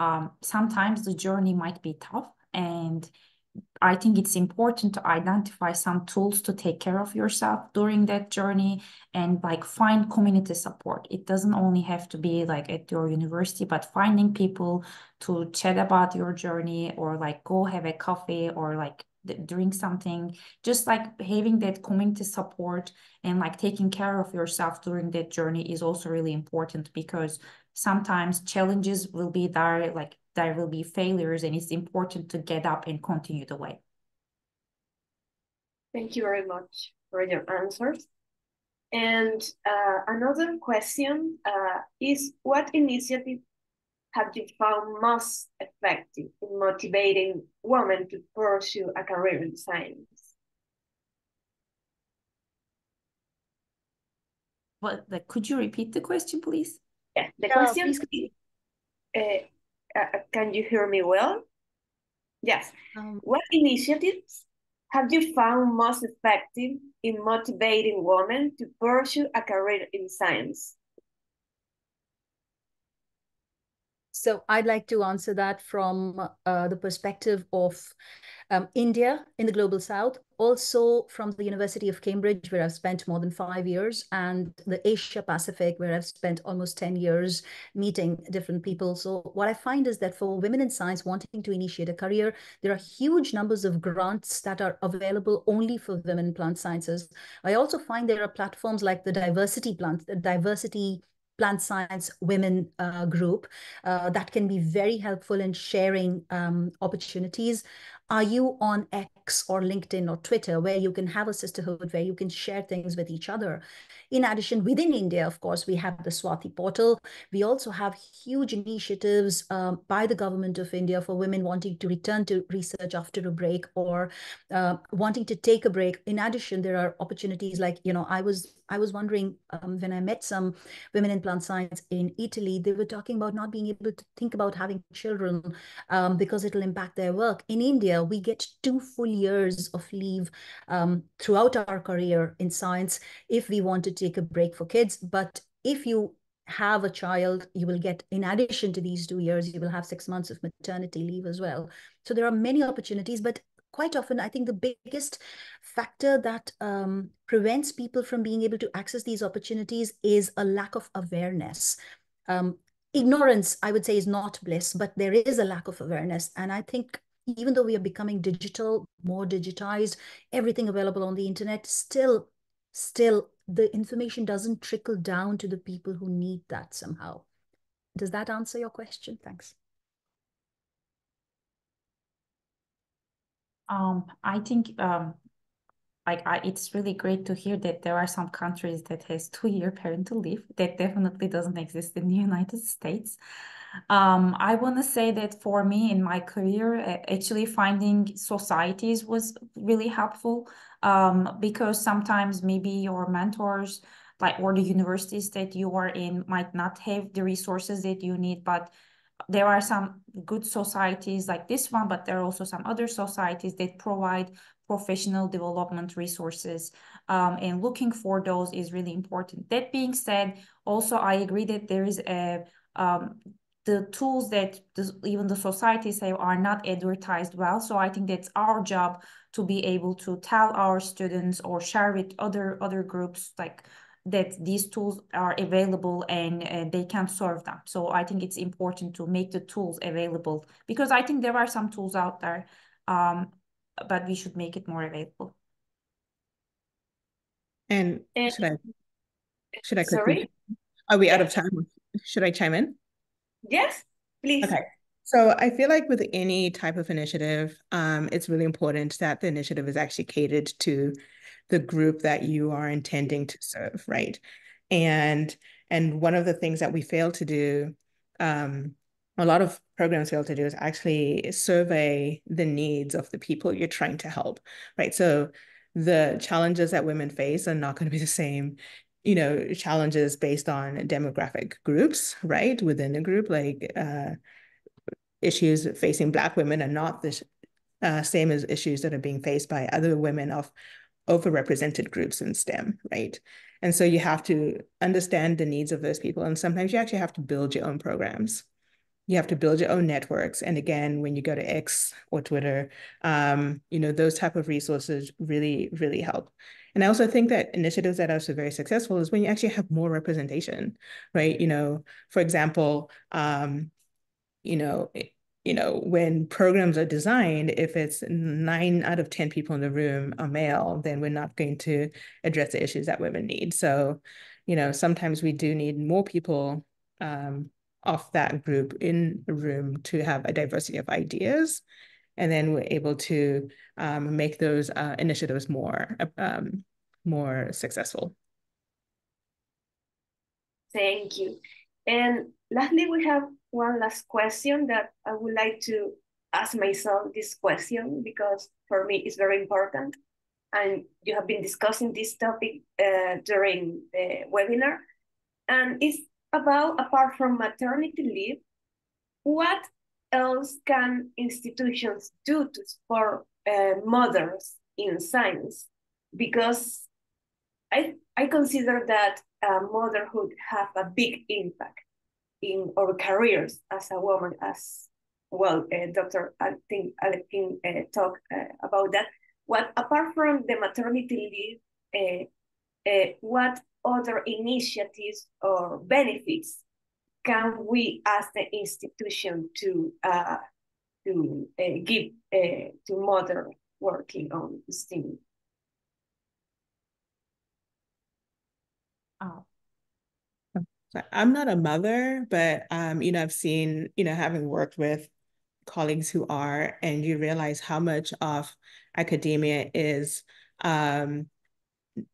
um, sometimes the journey might be tough and I think it's important to identify some tools to take care of yourself during that journey and like find community support. It doesn't only have to be like at your university, but finding people to chat about your journey or like go have a coffee or like drink something, just like having that community support and like taking care of yourself during that journey is also really important because sometimes challenges will be there, like there will be failures and it's important to get up and continue the way. Thank you very much for your answers. And uh, another question uh, is what initiative have you found most effective in motivating women to pursue a career in science? What, like, could you repeat the question, please? Yeah, the question is, uh, uh, can you hear me well? Yes. Um, what initiatives have you found most effective in motivating women to pursue a career in science? So I'd like to answer that from uh, the perspective of um, India in the global south, also from the University of Cambridge, where I've spent more than five years, and the Asia Pacific, where I've spent almost 10 years meeting different people. So what I find is that for women in science wanting to initiate a career, there are huge numbers of grants that are available only for women in plant sciences. I also find there are platforms like the diversity plant, the diversity plant science women uh, group uh, that can be very helpful in sharing um, opportunities. Are you on Or LinkedIn or Twitter where you can have a sisterhood where you can share things with each other? In addition, within India, of course, we have the Swati portal. We also have huge initiatives um, by the government of India for women wanting to return to research after a break or uh, wanting to take a break. In addition, there are opportunities like, you know, I was I was wondering um, when I met some women in plant science in Italy, they were talking about not being able to think about having children um, because it'll impact their work. In India, we get two full years of leave um, throughout our career in science if we want to take a break for kids. But if you have a child, you will get, in addition to these two years, you will have six months of maternity leave as well. So there are many opportunities, but quite often, I think the biggest factor that um, prevents people from being able to access these opportunities is a lack of awareness. Um, ignorance, I would say, is not bliss, but there is a lack of awareness. And I think even though we are becoming digital, more digitized, everything available on the internet, still, still the information doesn't trickle down to the people who need that somehow. Does that answer your question? Thanks. Um, I think um, like I, it's really great to hear that there are some countries that has two-year parental leave. That definitely doesn't exist in the United States. Um, I want to say that for me in my career, actually finding societies was really helpful um, because sometimes maybe your mentors like or the universities that you are in might not have the resources that you need, but there are some good societies like this one, but there are also some other societies that provide professional development resources. Um, and looking for those is really important. That being said, also I agree that there is a um, the tools that the, even the societies have are not advertised well. So I think that's our job to be able to tell our students or share with other other groups like that these tools are available and uh, they can serve them. So I think it's important to make the tools available because I think there are some tools out there, um, but we should make it more available. And should I should I Sorry? Are we out of time? Should I chime in? Yes, please. Okay. So I feel like with any type of initiative, um, it's really important that the initiative is actually catered to the group that you are intending to serve, right? And and one of the things that we fail to do, um, a lot of programs fail to do is actually survey the needs of the people you're trying to help, right? So the challenges that women face are not going to be the same you know challenges based on demographic groups right within a group like uh, issues facing black women are not the uh, same as issues that are being faced by other women of overrepresented groups in STEM, right? And so you have to understand the needs of those people. And sometimes you actually have to build your own programs. You have to build your own networks. And again, when you go to X or Twitter, um, you know, those type of resources really, really help. And I also think that initiatives that are also very successful is when you actually have more representation, right? You know, for example, um, you know, you know, when programs are designed, if it's nine out of 10 people in the room are male, then we're not going to address the issues that women need. So, you know, sometimes we do need more people um, of that group in a room to have a diversity of ideas. And then we're able to um, make those uh, initiatives more, um, more successful. Thank you. And lastly, we have one last question that I would like to ask myself this question because for me it's very important. And you have been discussing this topic uh, during the webinar. And it's about, apart from maternity leave, what else can institutions do to support uh, mothers in science? Because I, I consider that uh, motherhood have a big impact in our careers as a woman, as well, uh, Dr. I think Alekin uh, talked uh, about that. What apart from the maternity leave, uh, uh, what other initiatives or benefits can we as the institution to uh, to give to mother working on STEAM? Oh. I'm not a mother, but um, you know, I've seen, you know, having worked with colleagues who are, and you realize how much of academia is um,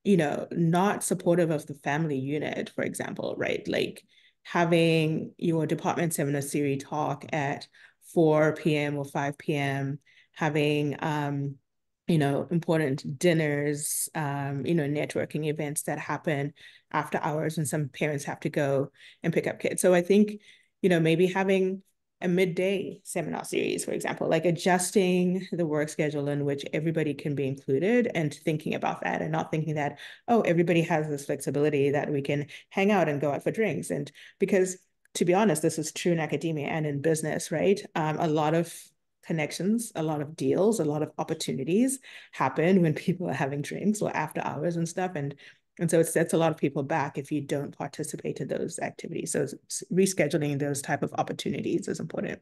you know, not supportive of the family unit, for example, right? Like having your department seminar series talk at 4 p.m. or 5 p.m., having um, you know, important dinners, um, you know, networking events that happen after hours and some parents have to go and pick up kids. So I think, you know, maybe having a midday seminar series, for example, like adjusting the work schedule in which everybody can be included and thinking about that and not thinking that, oh, everybody has this flexibility that we can hang out and go out for drinks. And because to be honest, this is true in academia and in business, right? Um, a lot of connections, a lot of deals, a lot of opportunities happen when people are having drinks or after hours and stuff. And and so it sets a lot of people back if you don't participate in those activities. So rescheduling those type of opportunities is important.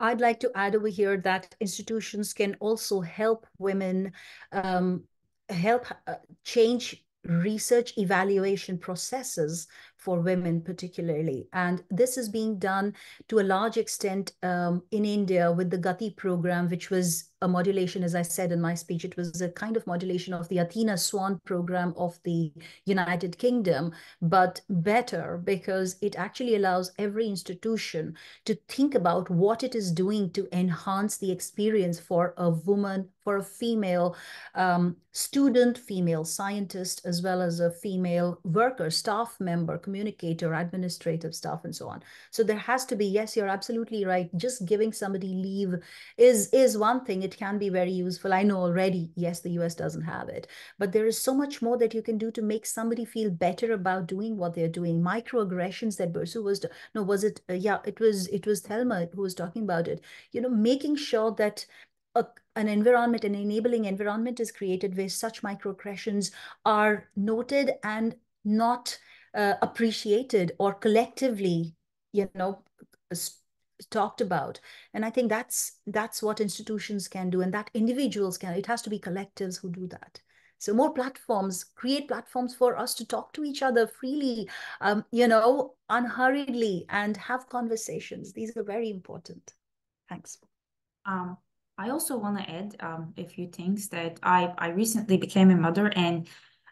I'd like to add over here that institutions can also help women um, help uh, change research evaluation processes for women particularly. And this is being done to a large extent um, in India with the Gati program, which was a modulation, as I said in my speech, it was a kind of modulation of the Athena Swan program of the United Kingdom, but better because it actually allows every institution to think about what it is doing to enhance the experience for a woman, for a female um, student, female scientist, as well as a female worker, staff member, communicator, administrative staff, and so on. So there has to be, yes, you're absolutely right. Just giving somebody leave is, is one thing. It can be very useful. I know already, yes, the US doesn't have it, but there is so much more that you can do to make somebody feel better about doing what they're doing. Microaggressions that Burcu was, no, was it, uh, yeah, it was, it was Thelma who was talking about it. You know, making sure that a, an environment, an enabling environment is created where such microaggressions are noted and not uh, appreciated or collectively, you know, talked about. And i think that's that's what institutions can do and that individuals can it has to be collectives who do that. So more platforms create platforms for us to talk to each other freely um, you know unhurriedly and have conversations. These are very important. Thanks. Um, i also want to add um, a few things that i i recently became a mother and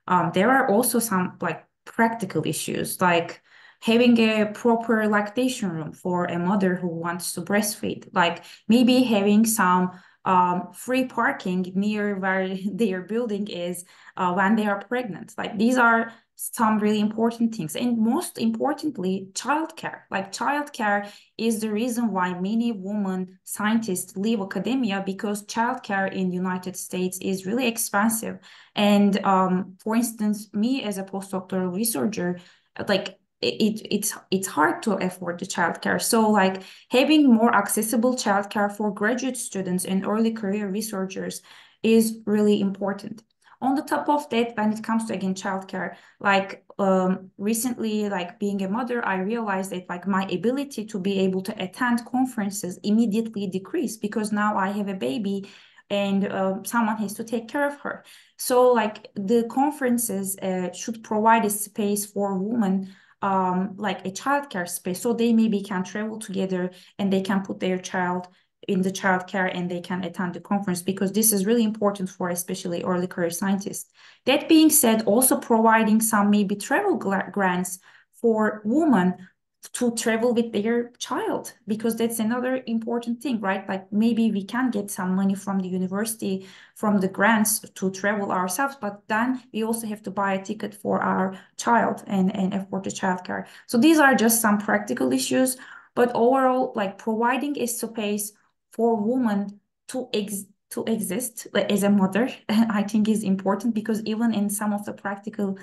um, there are also some like practical issues like having a proper lactation room for a mother who wants to breastfeed, like maybe having some um, free parking near where their building is uh, when they are pregnant. Like these are some really important things. And most importantly, childcare. Like childcare is the reason why many women scientists leave academia because childcare in the United States is really expensive. And um, for instance, me as a postdoctoral researcher, like it, it's it's hard to afford the childcare. So like having more accessible childcare for graduate students and early career researchers is really important. On the top of that, when it comes to again childcare, like um, recently, like being a mother, I realized that like my ability to be able to attend conferences immediately decreased because now I have a baby and uh, someone has to take care of her. So like the conferences uh, should provide a space for women um, like a childcare space so they maybe can travel together and they can put their child in the childcare and they can attend the conference because this is really important for especially early career scientists. That being said, also providing some maybe travel grants for women to travel with their child because that's another important thing right like maybe we can get some money from the university from the grants to travel ourselves but then we also have to buy a ticket for our child and and afford the childcare so these are just some practical issues but overall like providing a space for women to ex to exist as a mother i think is important because even in some of the practical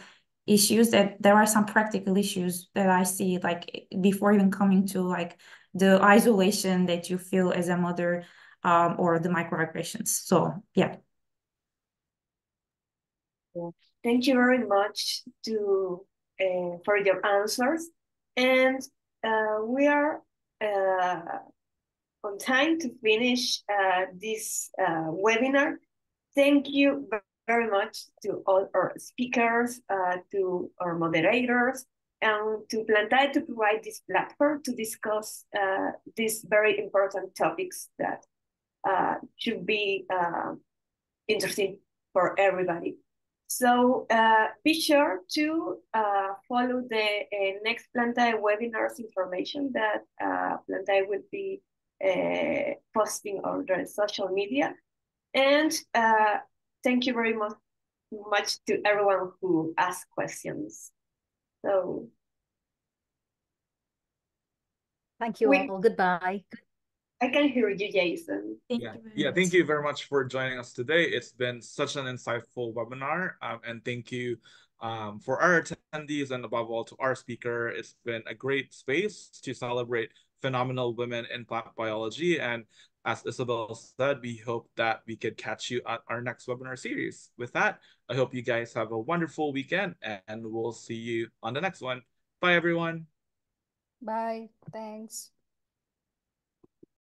issues that there are some practical issues that I see like before even coming to like the isolation that you feel as a mother um, or the microaggressions. So yeah. Thank you very much to uh, for your answers, and uh, we are uh, on time to finish uh, this uh, webinar. Thank you very much to all our speakers, uh, to our moderators, and to Plantae to provide this platform to discuss uh, these very important topics that uh, should be uh, interesting for everybody. So be sure to follow the next Plantae webinars information that Plantae will be posting on the social media. And uh, thank you very much, much to everyone who asked questions. So thank you we, all. Goodbye. I can hear you, Jason. Thank yeah, you yeah. Thank you very much for joining us today. It's been such an insightful webinar, um, and thank you um, for our attendees and above all to our speaker. It's been a great space to celebrate phenomenal women in plant biology and as Isabel said, we hope that we could catch you at our next webinar series. With that, I hope you guys have a wonderful weekend and we'll see you on the next one. Bye, everyone. Bye. Thanks.